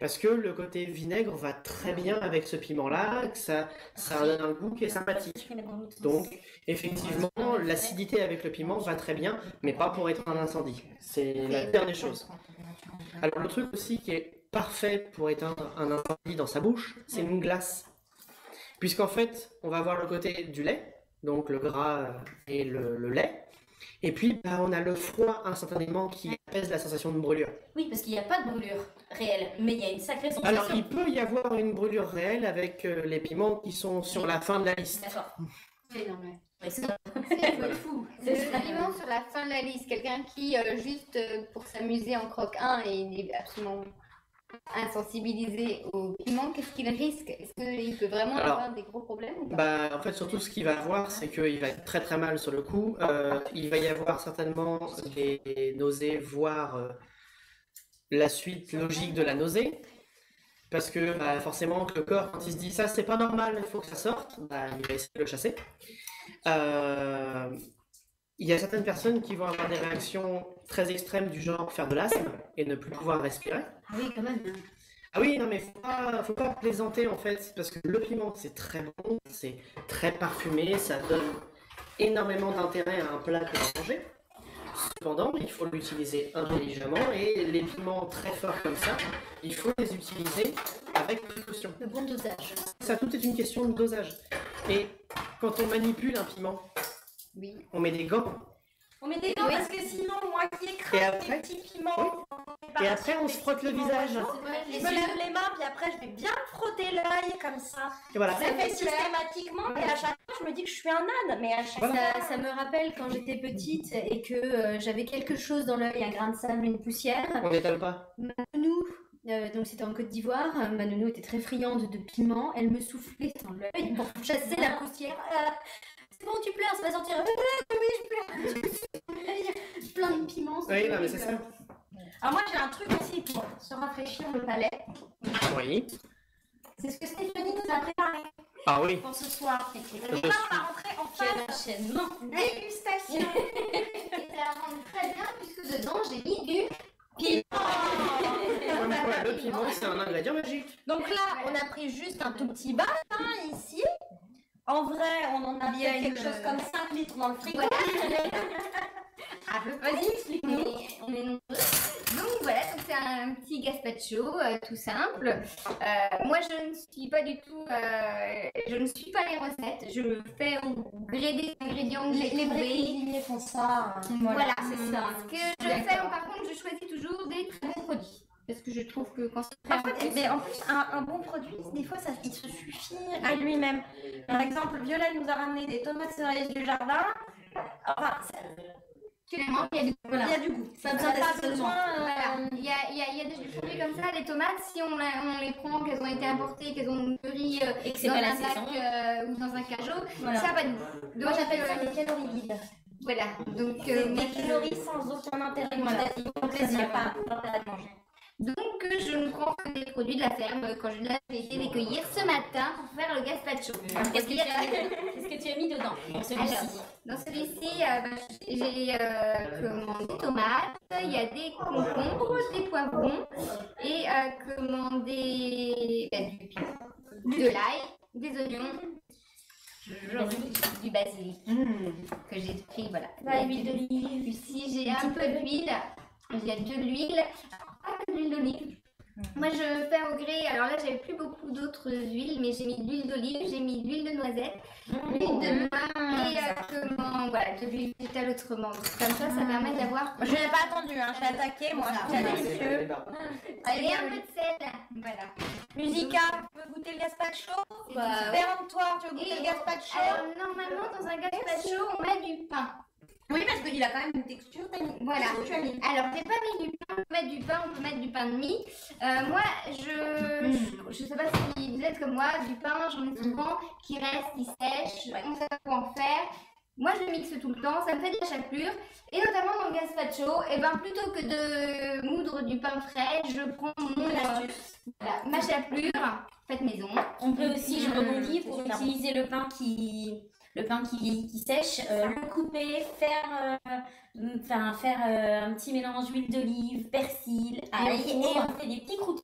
Parce que le côté vinaigre va très bien avec ce piment-là, que ça, ça donne un goût qui est sympathique. Donc, effectivement, l'acidité avec le piment va très bien, mais pas pour être un incendie. C'est la dernière chose. Alors, le truc aussi qui est parfait pour éteindre un incendie dans sa bouche, c'est une glace. Puisqu'en fait, on va avoir le côté du lait, donc le gras et le, le lait. Et puis, bah, on a le froid instantanément qui apaise la sensation de brûlure. Oui, parce qu'il n'y a pas de brûlure réelle, mais il y a une sacrée sensation. Alors, il peut y avoir une brûlure réelle avec euh, les piments qui sont sur la fin de la liste. D'accord. C'est énorme. C'est- fou. C'est sur la fin de la liste. Quelqu'un qui, euh, juste euh, pour s'amuser, en croque un et il est absolument insensibilisé au piment, qu'est-ce qu'il risque? Est-ce qu'il peut vraiment Alors, avoir des gros problèmes ou pas? Bah, en fait, surtout, ce qu'il va avoir, c'est qu'il va être très très mal sur le coup. Euh, il va y avoir certainement des, nausées, voire euh, la suite logique de la nausée. Parce que bah, forcément, le corps, quand il se dit ça, c'est pas normal, il faut que ça sorte, bah, il va essayer de le chasser. Euh, il y a certaines personnes qui vont avoir des réactions très extrêmes du genre faire de l'asthme et ne plus pouvoir respirer. Ah oui, quand même. Ah oui, non mais faut pas, faut pas plaisanter en fait, parce que le piment c'est très bon, c'est très parfumé, ça donne énormément d'intérêt à un plat que manger. Cependant, il faut l'utiliser intelligemment et les piments très forts comme ça, il faut les utiliser avec précaution. Le bon dosage. Ça, tout est une question de dosage. Et quand on manipule un piment, Oui. on met des gants. On met des gants Oui. parce que sinon, moi qui Et écrase après des petits piments. Et après, on se frotte le visage. Je me lève les mains, puis après, je vais bien frotter l'œil comme ça. Et voilà. Le fais systématiquement, et à chaque fois, je me dis que je suis un âne, mais à chaque Voilà. Ça, ça me rappelle quand j'étais petite et que euh, j'avais quelque chose dans l'œil, un grain de sable, une poussière. On n'étale pas. Ma nounou, euh, donc c'était en Côte d'Ivoire, euh, ma nounou était très friande de piment, elle me soufflait dans l'œil pour chasser la poussière. Bon, tu pleures, ça va sortir. Ah, oui, je pleure. Plein de piments. Oui, non mais c'est ça. Alors, moi, j'ai un truc aussi pour se rafraîchir le palais. Oui. C'est ce que Stéphanie nous a préparé Ah oui. pour ce soir. Et Je là, on va rentrer en phase Enchaînement. dégustation. Et ça rentre très bien puisque dedans j'ai mis du quoi, le piment c'est un ingrédient magique. Donc là, on a pris juste un tout petit bas hein, ici. En vrai, on en a bien quelque chose comme 5 litres dans le frigo. Vas-y, explique-nous. On est nombreux. Donc voilà, c'est un petit gazpacho euh, tout simple. Euh, moi, je ne suis pas du tout, euh, je ne suis pas les recettes. Je fais au gré des ingrédients que Les, j'ai les vrais cuisiniers font ça. hein. Voilà, c'est ça. Ce que je fais, par contre, je choisis toujours des très bons produits. Parce que je trouve que quand En fait, mais en plus, un, un bon produit, des fois, ça il se suffit à lui-même. Par exemple, Violet nous a ramené des tomates cerises du jardin. Enfin, ça- tu les manges, il y a du il y a du goût. Ça pas besoin. euh, Voilà. Il y a, y y des produits comme ça, les tomates, si on, les prend, qu'elles ont été importées, qu'elles ont mûri euh, Et que c'est dans pas la un sac saison. euh, ou dans un cajot, Voilà. ça n'a pas de goût. Moi, Donc, j'appelle euh, ça des calories vides. Voilà, donc euh, des calories sans aucun intérêt Voilà. Pour plaisir, pas d'intérêt de manger. Donc je ne prends que des produits de la ferme euh, quand je j'ai été les cueillir ce matin pour faire le gazpacho. Qu'est-ce a Qu'est-ce que tu as mis dedans? Dans celui-ci dans celui-ci, euh, bah, j'ai euh, commandé des tomates, il y a des concombres, des poivrons et euh, commandé bah, du, de l'ail, des oignons. Du basilic. Que j'ai pris, voilà. L'huile d'olive. Ici, j'ai un peu d'huile. Il y a de l'huile. L'huile d'olive. Moi, je fais au gré. Alors là, j'avais plus beaucoup d'autres huiles, mais j'ai mis de l'huile d'olive, j'ai mis de l'huile de noisette, l'huile de noix et euh, comment, voilà, de l'huile végétale autrement. Comme ça, ça permet d'avoir. Je n'ai pas attendu, hein, j'ai attaqué, moi. Voilà. C'est délicieux. Allez, un peu de sel. Voilà. Musica, tu veux goûter le gazpacho Bah, Péremptoire, tu veux goûter Et- le gazpacho? Alors, normalement, dans un gazpacho, on met du pain. Oui, parce qu'il a quand même une texture. Voilà. Alors, j'ai pas mis du pain. On peut mettre du pain, on peut mettre du pain de mie. Euh, moi, je, je, je sais pas si vous êtes comme moi, du pain, j'en ai souvent qui reste, qui sèche. On sait pas quoi en faire. Moi, je le mixe tout le temps, ça me fait de la chapelure. Et notamment dans le gazpacho, et ben plutôt que de moudre du pain frais, je prends mon, euh, voilà, ma chapelure, faite maison. On peut aussi, je Mm. rebondis, pour utiliser le pain qui, le pain qui, qui sèche, euh, le couper, faire, euh, enfin, faire euh, un petit mélange d'huile d'olive, persil, ail, et on fait des petits croutons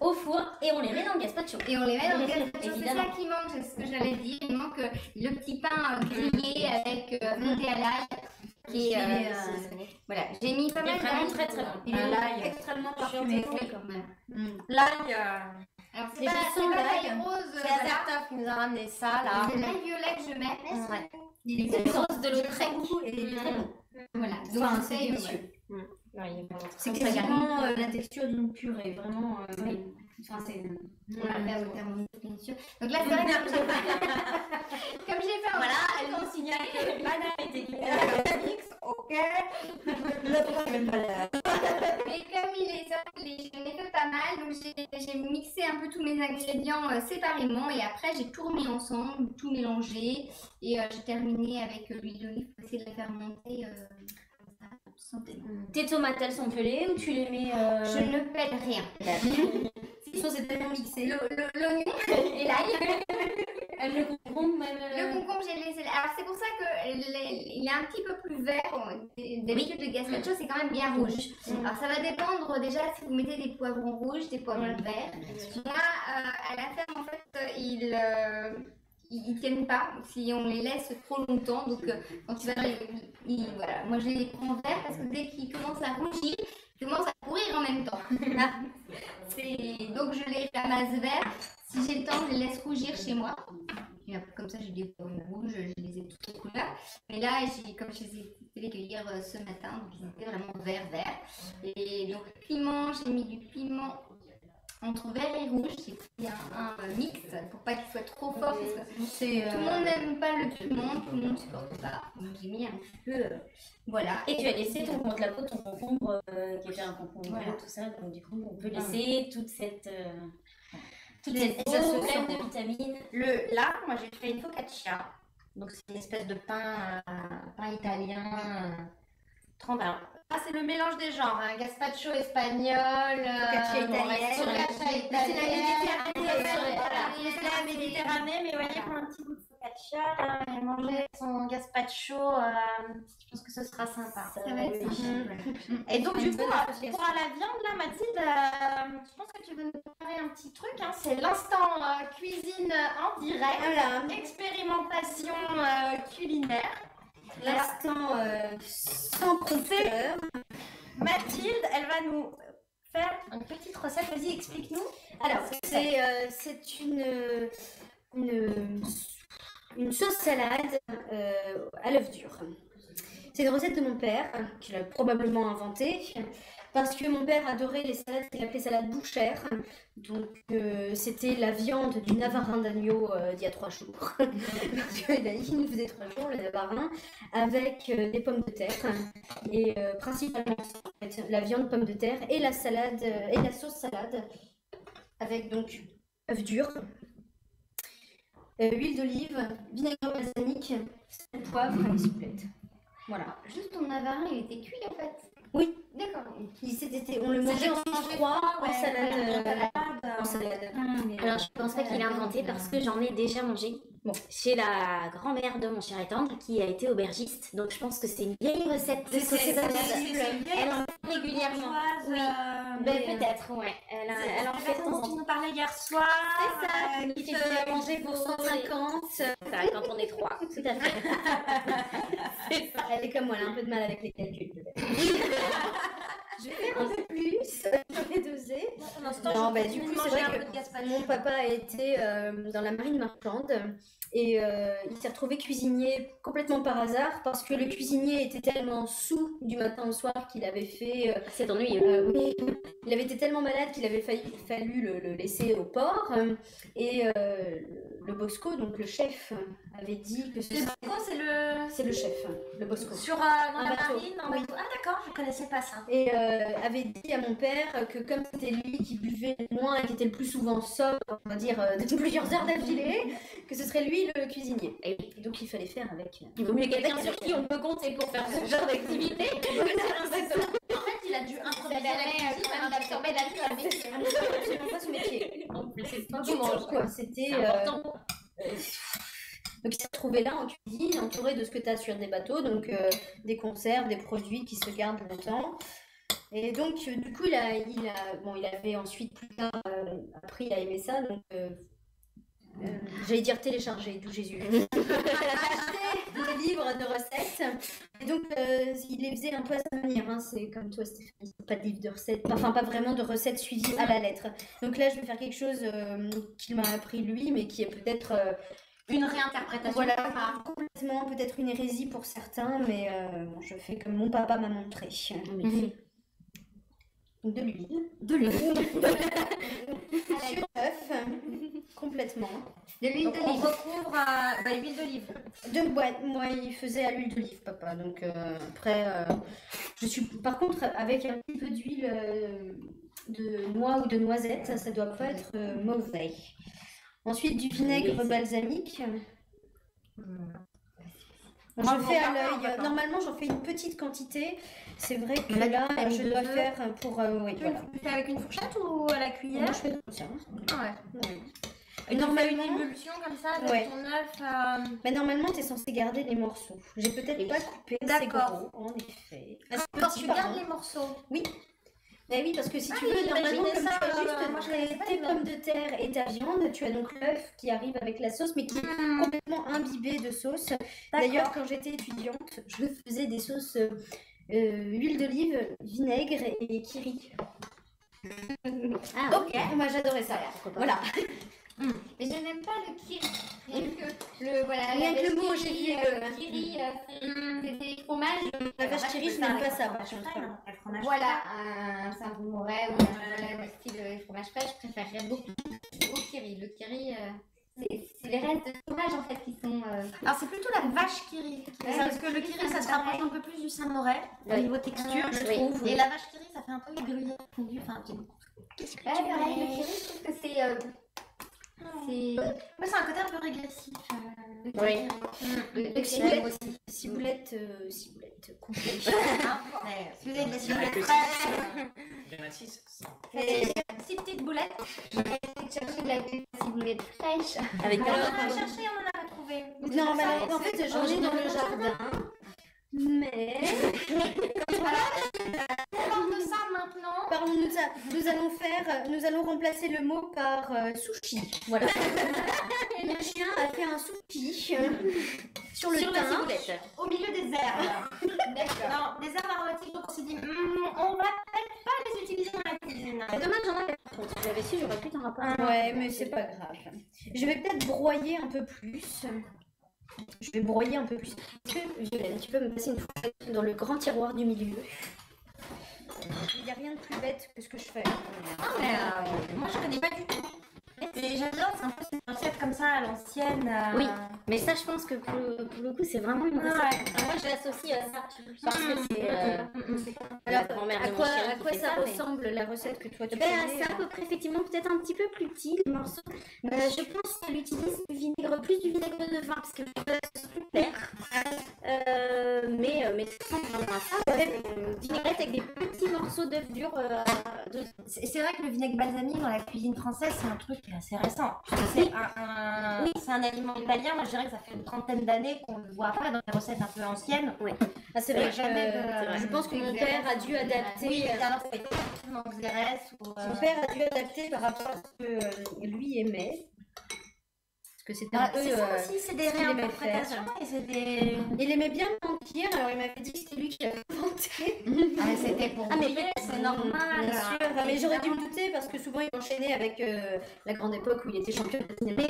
au four et on les met dans le gazpacho. Et on les met dans le gazpacho. C'est ça qui manque, c'est ce que j'allais dire. Il manque le petit pain euh, grillé avec euh, monté à l'ail. Qui est, euh, voilà, j'ai mis pas mal vraiment d'ail. très très bon. L'ail ail extrêmement parfumé. quand même. L'ail, euh, Alors c'est pas, pas l'ail. l'ail rose. c'est. Azertov qui nous a ramené ça là. C'est l'ail violet que je mets. Ouais. Il est C'est sauce de beaucoup et bon. Voilà, donc c'est délicieux. C'est quasiment euh, la texture d'une purée, vraiment. Enfin, c'est on va faire au bien sûr. Donc là, c'est vrai que comme j'ai fait- comme j'ai fait Voilà, elle nous signale que Madame était Ok. Le problème là. Et comme il est j'en ai fait pas mal, donc j'ai j'ai mixé un peu tous mes ingrédients euh, séparément et après j'ai tout remis ensemble, tout mélangé et euh, j'ai terminé avec euh, l'huile d'olive pour essayer de la faire monter démon. Tes tomates, elles sont pelées ou tu les mets euh, Je ne pèle rien. Le- le- L'oignon et l'ail. Euh, Le concombre, même. euh, Le concombre, j'ai laissé. Alors, c'est pour ça que les- il est un petit peu plus vert. D'habitude, le gazpacho, c'est quand même bien rouge. Alors, ça va dépendre déjà si vous mettez des poivrons rouges, des poivrons verts. Moi, à la ferme, en fait, euh, ils. ils ils tiennent pas si on les laisse trop longtemps. Donc, euh, quand tu vas. ils- voilà. Moi, je les prends verts parce que dès qu'ils commencent à rougir, ils commencent à pourrir en même temps. Donc, je les ramasse verts. Si j'ai le temps, je les laisse rougir chez moi. Comme ça, j'ai des pommes rouges, je les ai toutes les couleurs. Mais là, comme je les ai fait les cueillir euh, ce matin, donc ils étaient vraiment vert vert. Et donc, piment, j'ai mis du piment entre vert et rouge. J'ai pris un, un, euh, mix pour pas qu'il soit trop fort. Parce que C'est, tout le monde n'aime pas le piment, tout le monde ne supporte pas. Donc, j'ai mis un petit peu. euh, voilà. Et tu as laissé ton contre la peau, ton concombre, euh, qui était un concombre Voilà. tout ça. Donc, du coup, on peut laisser toute cette. euh, toute cette pleine de vitamines. Le, là, moi j'ai fait une focaccia. Donc c'est une espèce de pain, euh, pain italien. euh. Alors, ah, c'est le mélange des genres. Hein. Gazpacho espagnol, euh, Focaccia reste italienne. Focaccia c'est la italienne. Méditerranée. Voilà, Italienne. c'est la Méditerranée, mais voyez, pour un petit bout de focaccia, là, et manger son gazpacho, euh, je pense que ce sera sympa. Ça va être sympa. Et donc, du coup, euh, pour la viande, là, Mathilde, euh, je pense que tu veux nous préparer un petit truc. Hein, c'est l'instant euh, cuisine en direct. Expérimentation euh, culinaire. L'instant euh, sans compteur. Mathilde, elle va nous faire une petite recette. Vas-y, explique-nous. Alors, c'est euh, une, une, une sauce salade euh, à l'œuf dur. C'est une recette de mon père, qu'il a probablement inventée, parce que mon père adorait les salades qu'il appelait salade bouchère. Donc, euh, c'était la viande du navarin d'agneau euh, d'il y a trois jours. parce qu'il il nous faisait trois jours, le navarin, avec euh, des pommes de terre. Et euh, principalement, en fait, la viande, pommes de terre, et la salade, euh, et la sauce salade avec donc œuf dur, euh, huile d'olive, vinaigre balsamique, sel, poivre et souplette. Voilà. Juste ton navarin, il était cuit en fait? Oui, D'accord. on le mangeait en froid, en salade. euh, en salade. Alors, je pense pas qu'il a inventé parce que j'en ai déjà mangé. Bon. Chez la grand-mère de mon cher et tendre qui a été aubergiste. Donc, je pense que c'est une vieille recette. C'est- c'est C'est possible. possible. Elle en fait régulièrement. Oui. Ben, peut-être, ouais. Elle, en fait dont nous parlais hier soir. C'est ça, euh, qui fait manger pour 150. Ça, quand on est trois, tout à fait. C'est. Elle est comme moi, elle a un peu de mal avec les calculs. peut-être. je vais faire un peu plus, je vais doser. Non, bah, du coup, c'est vrai que mon papa a été euh, dans la marine marchande et euh, il s'est retrouvé cuisinier complètement par hasard parce que le cuisinier était tellement sous du matin au soir qu'il avait fait. euh, C'est ennuyeux. euh, oui, il avait été tellement malade qu'il avait failli- fallu le, le laisser au port euh, et euh, le Bosco, donc le chef, avait dit que ce Le Bosco, c'est le. c'est le chef, le Bosco. Sur, euh, dans Un la bateau. marine, en Oui. bateau. Ah d'accord, je connaissais pas ça. Et euh, avait dit à mon père que comme c'était lui qui buvait le moins et qui était le plus souvent sobre, on va dire de plusieurs heures d'affilée, que ce serait lui le cuisinier. Et donc il fallait faire avec. euh, Il vaut mieux quelqu'un sur qui on peut compter pour faire ce genre d'activité. En fait, il a dû improviser la euh, cuisine. quand même d'absorber la vie à la C'est pas son métier. En plus, c'est Du pas tout, mange quoi. C'était. Euh, euh, donc il s'est retrouvé là en cuisine, entouré de ce que tu as sur des bateaux, donc euh, des conserves, des produits qui se gardent longtemps. Et donc euh, du coup il a, il a, bon, il avait ensuite plus tard euh, appris à aimer ça, donc euh, j'allais dire télécharger, d'où Jésus. Acheter des livres de recettes. Et donc euh, il les faisait un peu à sa manière, hein, c'est comme toi Stéphanie, pas de livre de recettes, enfin pas vraiment de recettes suivies à la lettre. Donc là je vais faire quelque chose euh, qu'il m'a appris lui, mais qui est peut-être Une réinterprétation. voilà, Ah. complètement peut-être une hérésie pour certains, mais bon, je fais comme mon papa m'a montré. Donc de l'huile. De l'huile. Sur l'œuf, complètement. De l'huile Donc on d'olive. recouvre euh, bah, l'huile d'olive. De, ouais, moi, il faisait à l'huile d'olive, papa. Donc euh, après, euh, je suis. Par contre, avec un petit peu d'huile euh, de noix ou de noisette, ça, ça doit pas être euh, mauvais. Ensuite, du vinaigre balsamique. Moi, Je fais à l'œil. d'accord. Normalement, j'en fais une petite quantité. C'est vrai que là, je dois faire pour. euh, oui, voilà. Tu fais avec une fourchette ou à la cuillère? Moi, je fais comme ça. Ah ouais. Ouais. Et fais une Normalement, émulsion comme ça avec Ouais. ton œuf. euh, mais normalement, tu es censé garder les morceaux. J'ai peut-être pas coupé assez D'accord. gros, en effet. Ah, Assez petit, tu gardes les morceaux. Oui. Mais oui, parce que si Ah tu veux, normalement, comme ça, tu as euh, juste moi, je tes, pommes de terre et ta viande, tu as donc l'œuf qui arrive avec la sauce, mais qui est Hmm, complètement imbibé de sauce. D'ailleurs, quand j'étais étudiante, je faisais des sauces euh, euh, huile d'olive, vinaigre et kiri. Ah, Ok, moi j'adorais ça. Voilà. Mais je n'aime pas le kiri. Rien que le, voilà, Rien la que le vache mot, kiri, j'ai dit, euh, euh, kiri, euh, c'est des fromages. La vache kiri, je n'aime pas ça. par contre. fromage Voilà, un Saint-Mouret ou un voilà, le style euh, fromage frais, je préférerais beaucoup au kiri. Le kiri, euh, c'est les restes de fromage en fait qui sont. euh, Alors c'est plutôt la vache kiri. Ouais, parce que le kiri ça se rapproche un peu plus du Saint-Moret au Oui. niveau texture, je Oui. trouve. Et la vache kiri ça fait un peu gruyère fondu. Enfin, j'ai- Qu'est-ce que Ouais, tu pareil, le kiri, je trouve que c'est. euh, c'est. Un côté un peu régressif. euh, Oui. kiri. Le, le kiri ciboulette. aussi. Ciboulette, euh, ciboulette, complet. Hein, ouais, Si vous avez des ciboulettes fraîches, Il y en a 6. et six petites boulettes. Je vais chercher de la ciboulette fraîche. Avec Alors, un on a cherché, on en a pas trouvé. Non, mais en fait, j'en ai dans le jardin. Mais. Ça maintenant. Nous allons faire, nous allons remplacer le mot par euh, sushi. Voilà. Mon chien a fait un sushi euh, sur le Sur la thym. ciboulette. Au milieu des herbes. D'accord. Non, des herbes aromatiques, donc on s'est dit, Hmm, on va peut-être pas les utiliser dans la cuisine. Dommage, j'en avais pas. Si j'avais su, j'aurais pu t'en rapporter. Ouais, mais c'est pas grave. Je vais peut-être broyer un peu plus. Je vais broyer un peu plus. Est-ce que, Violaine, tu peux me passer une fourchette dans le grand tiroir du milieu Il n'y a rien de plus bête que ce que je fais. Ah, mais euh, moi je connais pas du tout. J'adore, c'est un peu une recette comme ça à l'ancienne. euh, Oui. Mais ça, je pense que pour, le- pour le coup, c'est vraiment une recette. Ouais. Moi, je l'associe à ça. Parce que c'est. euh, la Alors, grand-mère à de mon quoi, chéri à quoi ça, ça, mais- ressemble la recette que toi tu Ben, c'est à peu près effectivement peut-être un petit peu plus petit le morceau. Euh, je pense qu'elle utilise du vinaigre, plus du vinaigre de vin parce que plus clair. Euh, mais, euh, mais ça ressemble vraiment à ça. fait une vinaigrette avec des petits morceaux d'œufs durs. euh, de- c'est vrai que le vinaigre balsamique dans la cuisine française, c'est un truc assez récent. C'est un, un- Oui. c'est un aliment italien. Moi, je dirais que ça fait une trentaine d'années qu'on le voit pas dans des recettes un peu anciennes. Ah, c'est Mais vrai, jamais euh, de- je pense que mon père a dû adapter. Oui, euh, alors c'est ou. euh, Mon père a dû adapter par rapport à ce que euh, lui aimait. Que c'était un Ah, peu. ça euh, aussi, c'est des réinterprétations faire. et c'est des. Il aimait bien mentir, alors il m'avait dit que c'était lui qui avait inventé. Ah, c'était pour Ah, mais c'est normal. Bien sûr, Enfin, mais j'aurais dû me douter parce que souvent il enchaînait avec euh, la grande époque où il était champion de cinéma.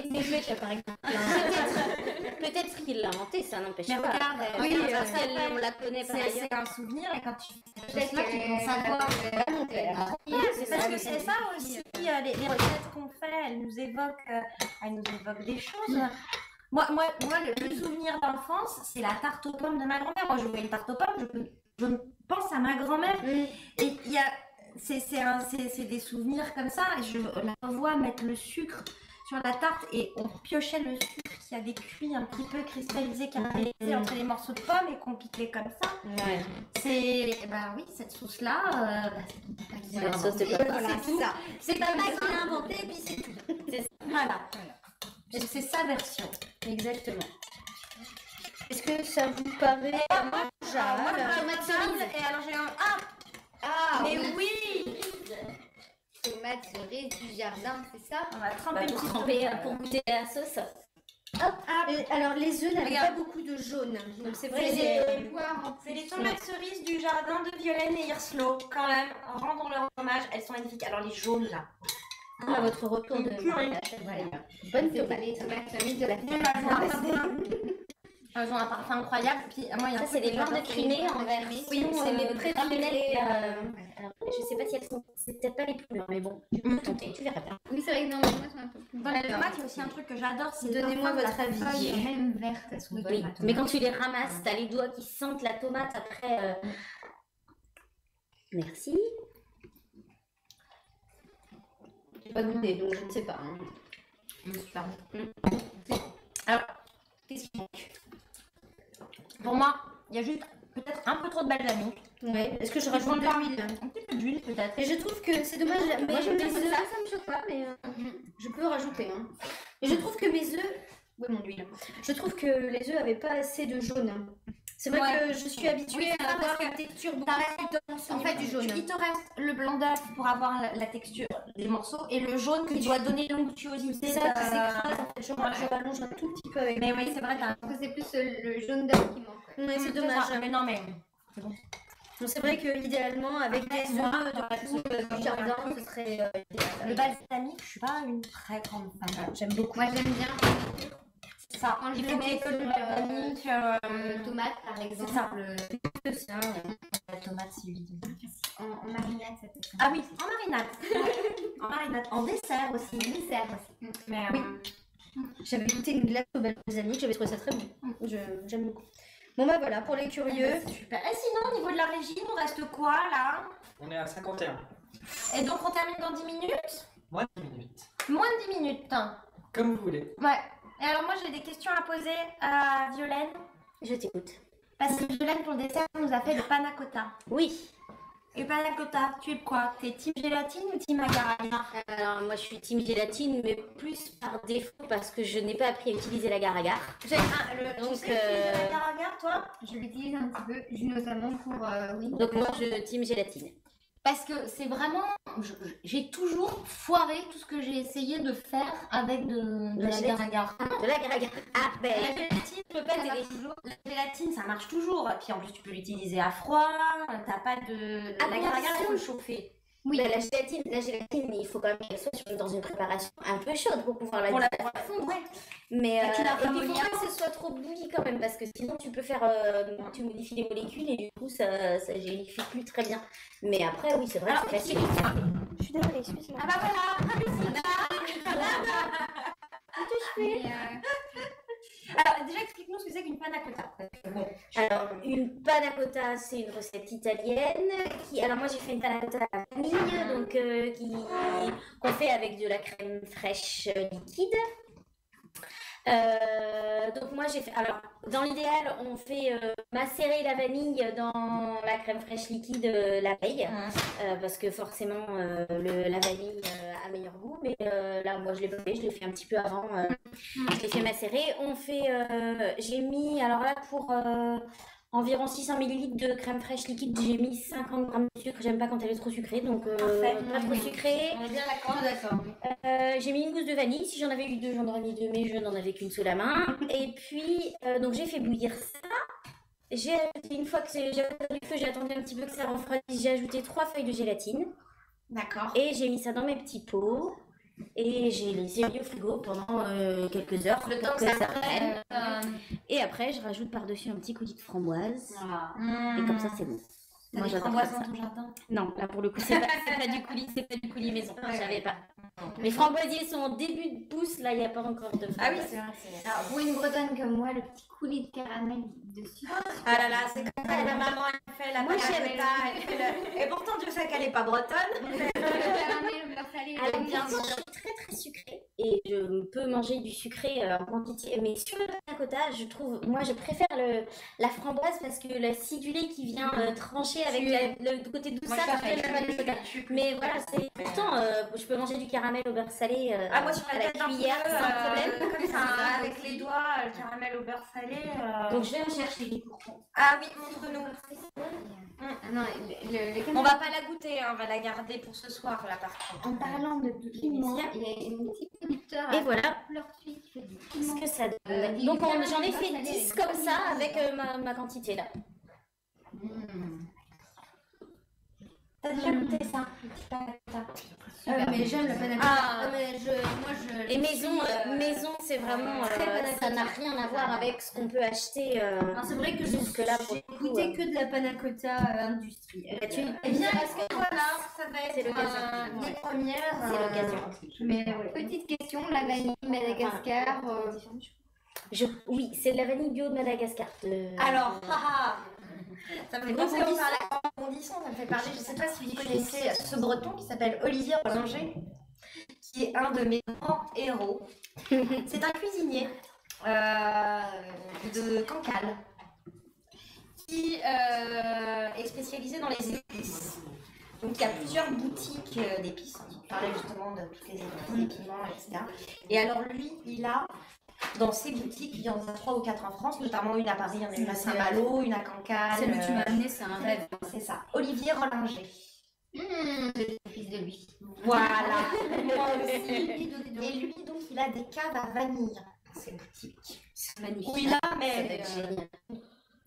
Par exemple. Peut-être qu'il l'a inventé, ça n'empêche Mais pas. regarde, Après, oui, euh, on la connaît par C'est un souvenir et quand tu Peut-être là, père. Oui, c'est parce que c'est ça aussi, euh, les, recettes qu'on fait, elles nous évoquent, euh, elles nous évoquent des choses. Moi, moi, moi le, souvenir d'enfance, c'est la tarte aux pommes de ma grand-mère. Moi, je vois une tarte aux pommes, je, pense à ma grand-mère. Et il y a, c'est, des souvenirs comme ça. Et je la revois mettre le sucre sur la tarte et on piochait le sucre qui avait cuit un petit peu cristallisé, caramélisé Mm. entre les morceaux de pommes et qu'on piquait comme ça. C'est, bah oui, cette sauce-là, euh, bah, c'est La sauce de Voilà, c'est qui l'ai inventé, et puis c'est tout. C'est- Voilà. Et C'est sa version. Exactement. Est-ce que ça vous paraît Ah, moi, mangeable tomate cerise. Et alors j'ai un. Ah Ah, Mais oui. Oui Tomate cerise du jardin, c'est ça On va tremper Bah, pour tremper, euh, pour goûter à la sauce. Hop. Et alors les œufs n'avaient pas beaucoup de jaune, donc c'est vrai. C'est les, c'est les tomates cerises du jardin de Violaine et Hirslo, quand même. Rendons leur hommage, elles sont magnifiques. Alors les jaunes là. Ah, votre retour de. Bonne tomate. Les tomates cerises de la Elles ont un parfum- incroyable. Puis moi, il y a un Ça, c'est des blancs de crimée en crimée. Oui, c'est euh, les pré-crimés. euh, alors, je sais pas si elles sont. C'est peut-être pas les plus mais bon, tu peux tenter, tu verras bien. Oui, c'est vrai que dans les tomates sont un peu plus Dans les tomates, il y a aussi un truc que j'adore, c'est Donnez-moi votre avis. feuille. Même vertes, elles sont. Oui, mais quand tu les ramasses, t'as les doigts qui sentent la tomate après. euh, Merci. J'ai pas goûté, donc je ne sais pas. hein. Alors, qu'est-ce qui manque? Pour moi, il y a juste peut-être un peu trop de balsamique. Ouais. Est-ce que je rajoute de Un petit peu d'huile peut-être? Et je trouve que c'est dommage. Mais Moi, j'aime bien ça. ça me choque pas, mais euh, je peux rajouter. hein. Et je trouve que mes œufs. Ouais, mon huile. Je trouve que les œufs avaient pas assez de jaune. C'est vrai Ouais. que je suis habituée Oui, c'est à avoir une que texture beaucoup En fait, du jaune. il te reste le blanc d'œuf pour avoir la, la texture des morceaux et le jaune qui doit donner l'onctuosité. C'est ça qui s'écrase. Je, rallonge un tout petit peu avec. Mais oui, c'est vrai, c'est plus euh, le jaune d'œuf qui manque. c'est C'est dommage. Mais non, mais. Donc, c'est vrai que idéalement, avec des de j'aurais tout pu- du jardin, ce serait. euh, Le balsamique, je suis pas une très grande fan. J'aime beaucoup. Moi, j'aime bien C'est ça. Quand je Il le faut mets qu'il y ait que sur, le euh, euh, euh, tomate, par exemple. ça. euh, ça. La tomate, c'est l'huile. En, en marinade, ça peut être Ah oui, en marinade. en marinade. En dessert aussi. un dessert aussi. Mais, Oui. euh, J'avais goûté une glace au balsamique, j'avais trouvé ça très bon. Je- J'aime beaucoup. Bon bah voilà, pour les curieux. c'est super. Et sinon, au niveau de la régie, nous reste quoi là? On est à 51. Et donc, on termine dans 10 minutes? Moins de 10 minutes. Moins de 10 minutes. Comme vous voulez. Ouais. Et alors, moi, j'ai des questions à poser à Violaine. Je t'écoute. Parce que Violaine, pour le dessert, nous a fait le panna cotta. Oui. Et panna cotta, tu es quoi? T'es team gélatine ou team agar-agar Alors moi je suis team gélatine, mais plus par défaut parce que je n'ai pas appris à utiliser l'agar-agar. J'ai un- le, Donc, tu sais euh, l'agar-agar, toi? Je l'utilise un petit peu, notamment pour. euh, oui. Donc moi je team gélatine. Parce que c'est vraiment. J'ai toujours foiré tout ce que j'ai essayé de faire avec de, de, De la la l'agar-agar. De l'agar-agar. Ah La ben. gélatine, Je peux pas ça toujours. La gélatine, ça marche toujours. Et puis en plus, tu peux l'utiliser à froid. T'as pas de. Ah, L'agar-agar, il faut le chauffer. Oui. la gélatine, la gélatine, il faut quand même qu'elle soit sur- dans une préparation un peu chaude pour pouvoir la Pour la pour fondre, ouais. Mais euh, et puis, il faut pas que ce soit trop bouilli quand même parce que sinon tu peux faire, euh, tu modifies les molécules et du coup ça, ça gélifie plus très bien. Mais après oui c'est vrai, c'est facile. Je suis désolée, excuse-moi. Ah bah voilà euh, Alors, déjà, explique-nous ce que c'est qu'une panna cotta. Alors, une panna cotta, c'est une recette italienne. Qui, alors, moi, j'ai fait une panna cotta à la vanille, donc euh, qu'on fait avec de la crème fraîche euh, liquide. Euh, donc moi j'ai fait. Alors dans l'idéal, on fait euh, macérer la vanille dans la crème fraîche liquide euh, la veille, euh, parce que forcément le- la vanille a meilleur goût. Mais là, moi je l'ai fait, je l'ai fait un petit peu avant. euh, je l'ai fait macérer. On fait. j'ai mis alors là pour environ 600 ml de crème fraîche liquide, j'ai mis 50 grammes de sucre. J'aime pas quand elle est trop sucrée, donc euh, Parfait. pas trop sucrée. On est bien d'accord. d'accord. Euh, j'ai mis une gousse de vanille. Si j'en avais eu deux, j'en aurais mis deux, mais je n'en avais qu'une sous la main. Et puis, euh, donc j'ai fait bouillir ça. J'ai une fois que j'ai le feu, j'ai attendu un petit peu que ça refroidisse. J'ai ajouté trois feuilles de gélatine. D'accord. Et j'ai mis ça dans mes petits pots. Et j'ai laissé au frigo pendant euh, quelques heures Le temps que que ça prenne. prenne, Et après, je rajoute par-dessus un petit coulis de framboise. Mmh. Et comme ça, c'est bon. T'as des framboises faire dans ça. ton jardin? Non, là pour le coup, c'est pas, du coulis, c'est pas du coulis maison. J'avais pas. Les framboisiers sont en début de pousse, là, il n'y a pas encore de Ah oui, c'est vrai. Alors, pour une bretonne comme moi, le petit coulis de caramel dessus. Ah là là, c'est comme ça, la maman elle fait la Moi, elle fait le- Et pourtant, Dieu sait qu'elle est pas bretonne. Alors, bien sûr, je suis très très sucrée et je peux manger du sucré euh, en quantité. Mais sur le panna cotta, je trouve, moi je préfère le, la framboise parce que l'acidulé qui vient euh, trancher avec la- le côté je ça. Mais voilà, c'est pourtant, euh, je peux manger du caramel au beurre salé euh, Ah, moi, sur à la la tête d'un cuillère feu, sans euh, problème. Comme ça, avec les doigts, le caramel au beurre salé. euh. Donc je vais en chercher. Ah oui, montre-nous. Ah Non, le, le, le On va pas la goûter, hein, on va la garder pour ce soir, là, par contre. En parlant de piment, il y a un petit producteur Et à voilà. Piment. que ça donne Donc j'en ai fait il est 10 bien. comme ça avec euh, ma, ma quantité là. T'as déjà goûté ça? Euh, mais j'aime panna cotta. Ah. Ah, mais je, moi je... Et maison, euh, maison c'est vraiment, euh, ça n'a rien à voir avec ce qu'on peut acheter. euh, Alors, c'est vrai que je jusque là pour goûté euh, que de la panna cotta euh, industrielle. Bah, tu- Eh bien, est-ce que voilà, ça va C'est être euh, des premières C'est euh, l'occasion. Mais ouais. petite question, la vanille Madagascar. euh, Je- oui, c'est de la vanille bio de Madagascar. de- Alors, haha, ça me fait penser au parler ça me fait parler, je sais pas si vous connaissez ce breton qui s'appelle Olivier Rollinger, qui est un de mes grands héros. C'est un cuisinier euh, de Cancale qui euh, est spécialisé dans les épices. Donc il y a plusieurs boutiques euh, d'épices, on parlait justement de toutes les épices, les piments, etc. Et alors lui, il a dans ses boutiques, il y en a trois ou quatre en France, notamment une à Paris, il y en a une à Saint-Malo, une à Cancale. Celle que tu m'as euh, amenée, c'est un rêve. C'est ça, Olivier Rollinger. le fils de lui. Voilà, moi aussi. Et lui, donc, il a des caves à vanille dans ses boutiques. C'est magnifique. A Ça mais, euh,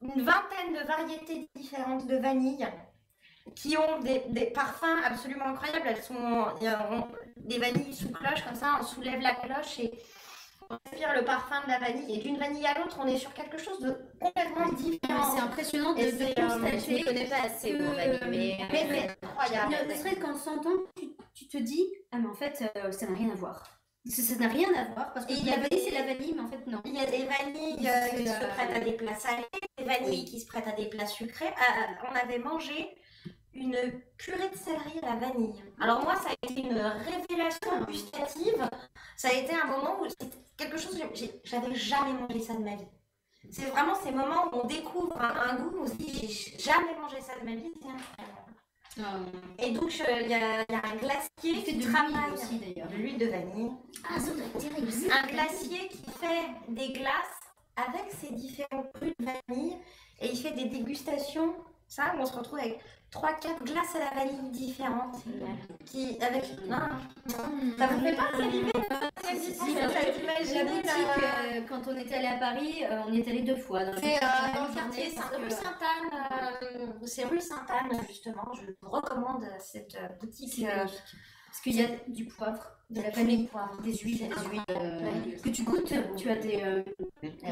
une vingtaine de variétés différentes de vanille qui ont des, des parfums absolument incroyables. Elles sont on- des vanilles sous cloche, comme ça, on soulève la cloche et respire le parfum de la vanille. Et d'une vanille à l'autre, on est sur quelque chose de complètement différent. C'est impressionnant de, de c'est, euh, constater. Je ne connais pas assez que, vanille, mais... Mais c'est incroyable. Ne, serait-ce qu'en sentant, tu, tu te dis, ah mais en fait, euh, ça n'a rien à voir. Ça n'a rien à voir parce que Et il y la vanille, des- c'est la vanille, mais en fait, non. Il y a des vanilles euh, qui se Euh, prêtent à des plats salés, des vanilles qui se prêtent à des plats sucrés. Euh, on avait mangé une purée de céleri à la vanille. Alors moi, ça a été une révélation gustative. Ça a été un moment où quelque chose j'avais jamais mangé ça de ma vie. C'est vraiment ces moments où on découvre un, un goût, où on se dit j'ai jamais mangé ça de ma vie, c'est incroyable. Et donc je- il y, a il y a un glacier qui travaille aussi, d'ailleurs. de l'huile de vanille Ah, ça doit être terrible. un glacier qui fait des glaces avec ses différents crus de vanille et il fait des dégustations. Ça, on se retrouve avec 3-4 glaces à la vanille différentes. Qui, avec. Non, ça vous fait pas saliver Si, Ça si, t'imagine, boutique, euh, quand on était allé à Paris, euh, on y est allé deux fois. Dans C'est le quartier, que- rue Sainte-Anne. euh, c'est rue Sainte-Anne, justement. Je vous recommande cette euh, boutique. Euh. Parce qu'il y a du poivre, de la vanille, poivres. des huiles, des huiles euh, que tu goûtes. Tu as des, euh,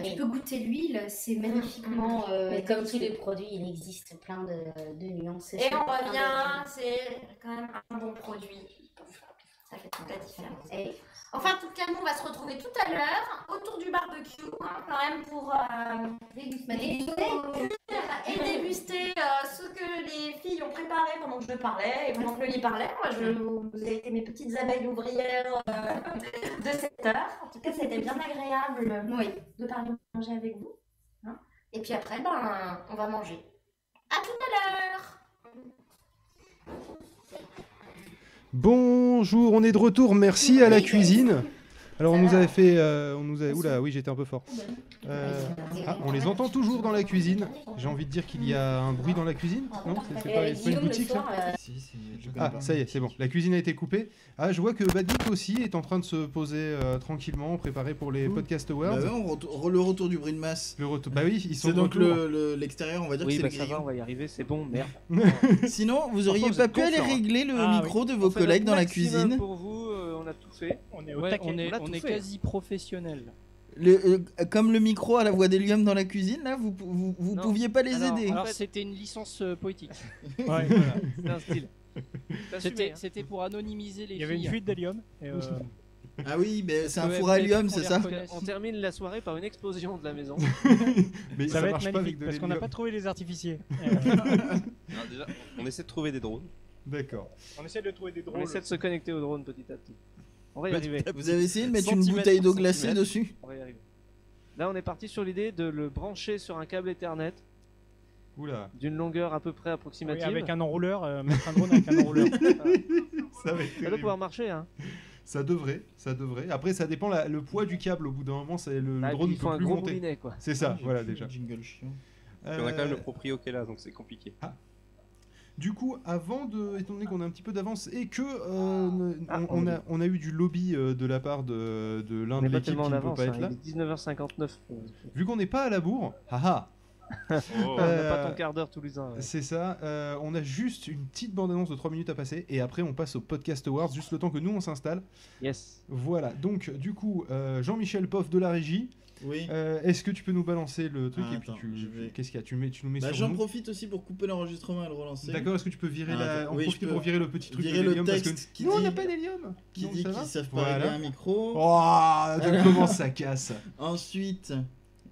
tu peux goûter l'huile, c'est magnifiquement. euh, Mais comme tous les produits, il existe plein de, de nuances. Et on revient, c'est quand même un bon produit. Ça fait toute la différence. Et Enfin, en tout cas, nous, on va se retrouver tout à l'heure autour du barbecue, hein, quand même, pour euh, Bah, déguster. et déguster euh, ce que les filles ont préparé pendant que je parlais et pendant que le lit parlait. Moi, je, vous avez été mes petites abeilles ouvrières euh, de cette heure. En tout cas, c'était bien agréable Oui. de parler de manger avec vous. hein. Et puis après, ben, on va manger. À tout à l'heure Bonjour, on est de retour. Merci à la cuisine. Alors on nous avait fait, euh, on nous a, oula, oui j'étais un peu fort. Euh, ah, on les entend toujours dans la cuisine. J'ai envie de dire qu'il y a un bruit dans la cuisine. Non, c'est pas, une boutique là. Ah, ça y est, c'est bon. La cuisine a été coupée. Ah, je vois que Bad Geek aussi est en train de se poser euh, tranquillement, préparé pour les podcast awards. Bah ouais, on retour- le retour du bruit de masse. Le retour. Bah oui, ils sont C'est de donc retour. le- le- l'extérieur, on va dire Oui, que bah c'est ça va, on va y arriver, c'est bon, merde. Sinon, vous auriez pas pu aller régler le Ah micro de vos collègues dans la cuisine Pour vous, euh, on a tout fait. On est au taquet. On est, On on fait. quasi professionnel. Le- euh, comme le micro à la voix d'hélium dans la cuisine, là, vous, vous, pouviez pas les Alors, aider. Alors c'était une licence euh, poétique. Ouais. Voilà, C'était un style. T'as C'était assumé, hein. c'était pour anonymiser les Il y avait une fuite d'hélium. euh, Ah oui, mais c'est un four à hélium, c'est ça. On termine la soirée par une explosion de la maison. Mais ça, ça va être marche pas magnifique parce qu'on n'a pas trouvé les artificiers. Euh, Non, déjà, on essaie de trouver des drones. D'accord. on essaie de trouver des On drôles. essaie de se connecter au drone petit à petit. On va y Petit arriver. à Vous avez essayé de mettre une Centimètre bouteille d'eau par glacée centimètre. dessus On va y arriver. Là, on est parti sur l'idée de le brancher sur un câble Ethernet Oula, d'une longueur à peu près Oui, approximative. avec un enrouleur, euh, mettre un drone avec un enrouleur. ça va être Ça doit terrible. pouvoir marcher, hein. Ça devrait, ça devrait. Après, ça dépend la- le poids du câble. Au bout d'un moment, c'est le, le Ah, et drone ne il faut peut un plus gros monter. moulinet, quoi. C'est ça, voilà déjà. Jingle chiant. Puis on a quand même Euh, le proprio qui est là, donc c'est compliqué. Du coup, avant de, étant donné qu'on a un petit peu d'avance et que euh, on, Ah, on on a, on a eu du lobby euh, de la part de, de l'un de l'équipe qui en ne peut avance. pas hein, être là, Il est 19h59. euh, vu qu'on n'est pas à la bourre, haha, On n'a Euh, pas ton quart d'heure tous les ans. ouais. c'est ça. euh, on a juste une petite bande-annonce de 3 minutes à passer et après on passe au podcast awards, juste le temps que nous on s'installe. Yes. Voilà. Donc du coup, euh, Jean-Michel Poff de la régie. Oui. euh, Est-ce que tu peux nous balancer le truc Ah, et puis attends, tu, vais- qu'est-ce qu'il y a Tu mets, tu nous mets Bah, sur J'en profite aussi pour couper l'enregistrement et le relancer. D'accord. Est-ce que tu peux virer Ah, la, en oui, peux pour virer le petit truc virer de le l'hélium parce que qui non, on dit- n'a pas d'hélium. Qui Donc, dit qu'ils savent pas Voilà. un micro. Oh, comment ça casse. Ensuite,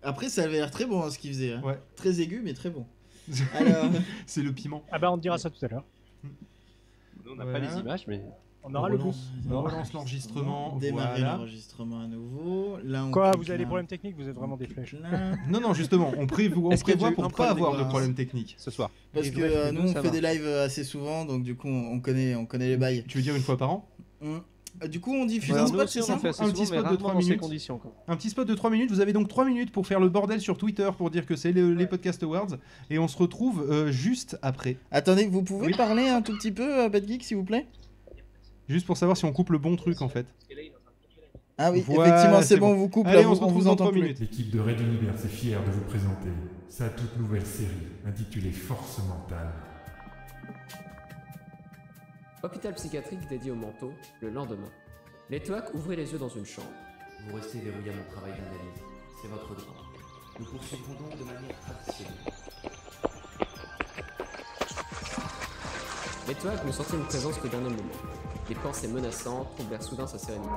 après ça avait l'air très bon hein, ce qu'il faisait. hein. Ouais. Très aigu mais très bon. Alors, C'est le piment. Ah bah on dira ça tout à l'heure. Nous, on n'a pas les images, mais. On aura le relance, goût. on relance l'enregistrement. Démarrer Voilà. l'enregistrement à nouveau. Là, on Quoi, vous avez des problèmes techniques Vous êtes vraiment des flèches. là. Non, non, justement, on, prévoit, on prévoit pour pas avoir de technique problème technique. Ce soir. Parce Et que euh, nous, on fait va. des lives assez souvent donc du coup on on connaît, on connaît les bails. Tu veux dire une fois par an? Hum. Euh, Du coup on diffuse Ouais, un spot, c'est ça fait Un petit spot de rarement trois dans ces minutes. conditions. quoi. Un petit spot de 3 minutes. Vous avez donc 3 minutes pour faire le bordel sur Twitter pour dire que c'est le- les podcast awards. Et on se retrouve euh, juste après. Attendez, vous pouvez parler un tout petit peu, euh, Bad Geek, s'il vous plaît? Juste pour savoir si on coupe le bon truc en fait. Ah oui, Voilà, effectivement, c'est bon, bon. on vous coupe, Allez, là, on se retrouve vous dans entend minutes. L'équipe de Red Universe est fière de vous présenter sa toute nouvelle série intitulée Force mentale. Hôpital psychiatrique dédié au manteau, le lendemain. Les TOAC ouvrez les yeux dans une chambre. Vous restez verrouillé à mon travail d'analyse. C'est votre droit. Nous poursuivrons donc de manière traditionnelle. Les TOAC ne sentaient une présence que d'un homme moment. Des pensées menaçantes troublèrent soudain sa sérénité.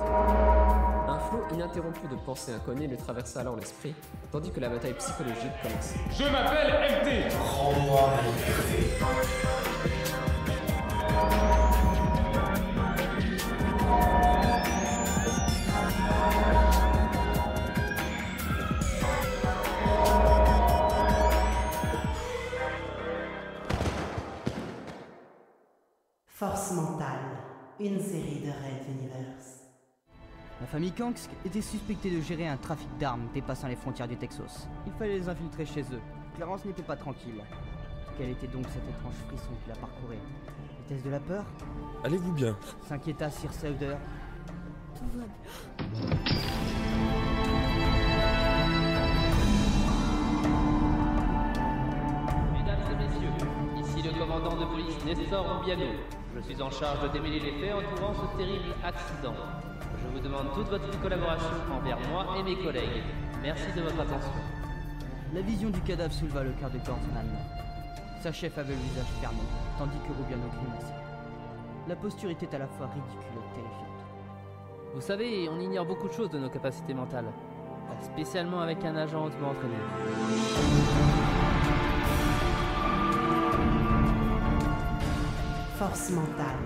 Un flot ininterrompu de pensées inconnues le traversa alors l'esprit, tandis que la bataille psychologique commençait. Je m'appelle MT Force mentale, une série de Red Universe. La famille Kanks était suspectée de gérer un trafic d'armes dépassant les frontières du Texas. Il fallait les infiltrer chez eux. Clarence n'était pas tranquille. Quel était donc cet étrange frisson qui la parcourait Était-ce de la peur? Allez-vous bien? S'inquiéta Sir Sauder. Tout va bien. Mesdames et messieurs, ici le commandant de police Nestor Rombiano. Je suis en charge de démêler les faits entourant ce terrible accident. Je vous demande toute votre collaboration envers moi et mes collègues. Merci de votre attention. La vision du cadavre souleva le cœur de Gordman. Sa chef avait le visage fermé, tandis que Rubiano grimaçait. La posture était à la fois ridicule et terrifiante. Vous savez, on ignore beaucoup de choses de nos capacités mentales. Spécialement avec un agent hautement entraîné. Force mentale,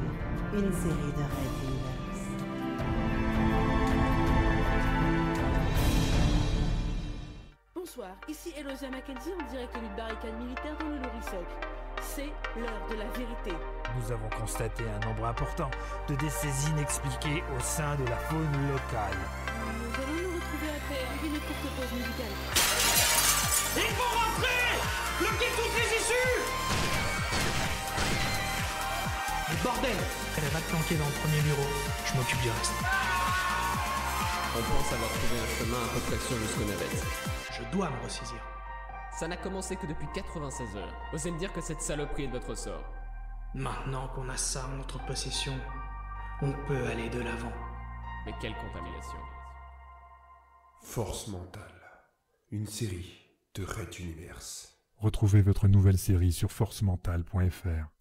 une série de Red Universe. Bonsoir, ici Elosia Mackenzie en direct d'une barricade militaire dans le Lorissoc. C'est l'heure de la vérité. Nous avons constaté un nombre important de décès inexpliqués au sein de la faune locale. Nous allons nous retrouver après une courte pause musicale. Il faut rentrer Bloquez toutes les issues Mais bordel Elle va te planquer dans le premier bureau. Je m'occupe du reste. On pense avoir trouvé un chemin à protection jusqu'aux navettes. Je dois me ressaisir. Ça n'a commencé que depuis 96 heures. Osez me dire que cette saloperie est de votre sort. Maintenant qu'on a ça en notre possession, on peut aller de l'avant. Mais quelle contamination Force mentale, une série de Red Universe. Retrouvez votre nouvelle série sur forcementale.fr.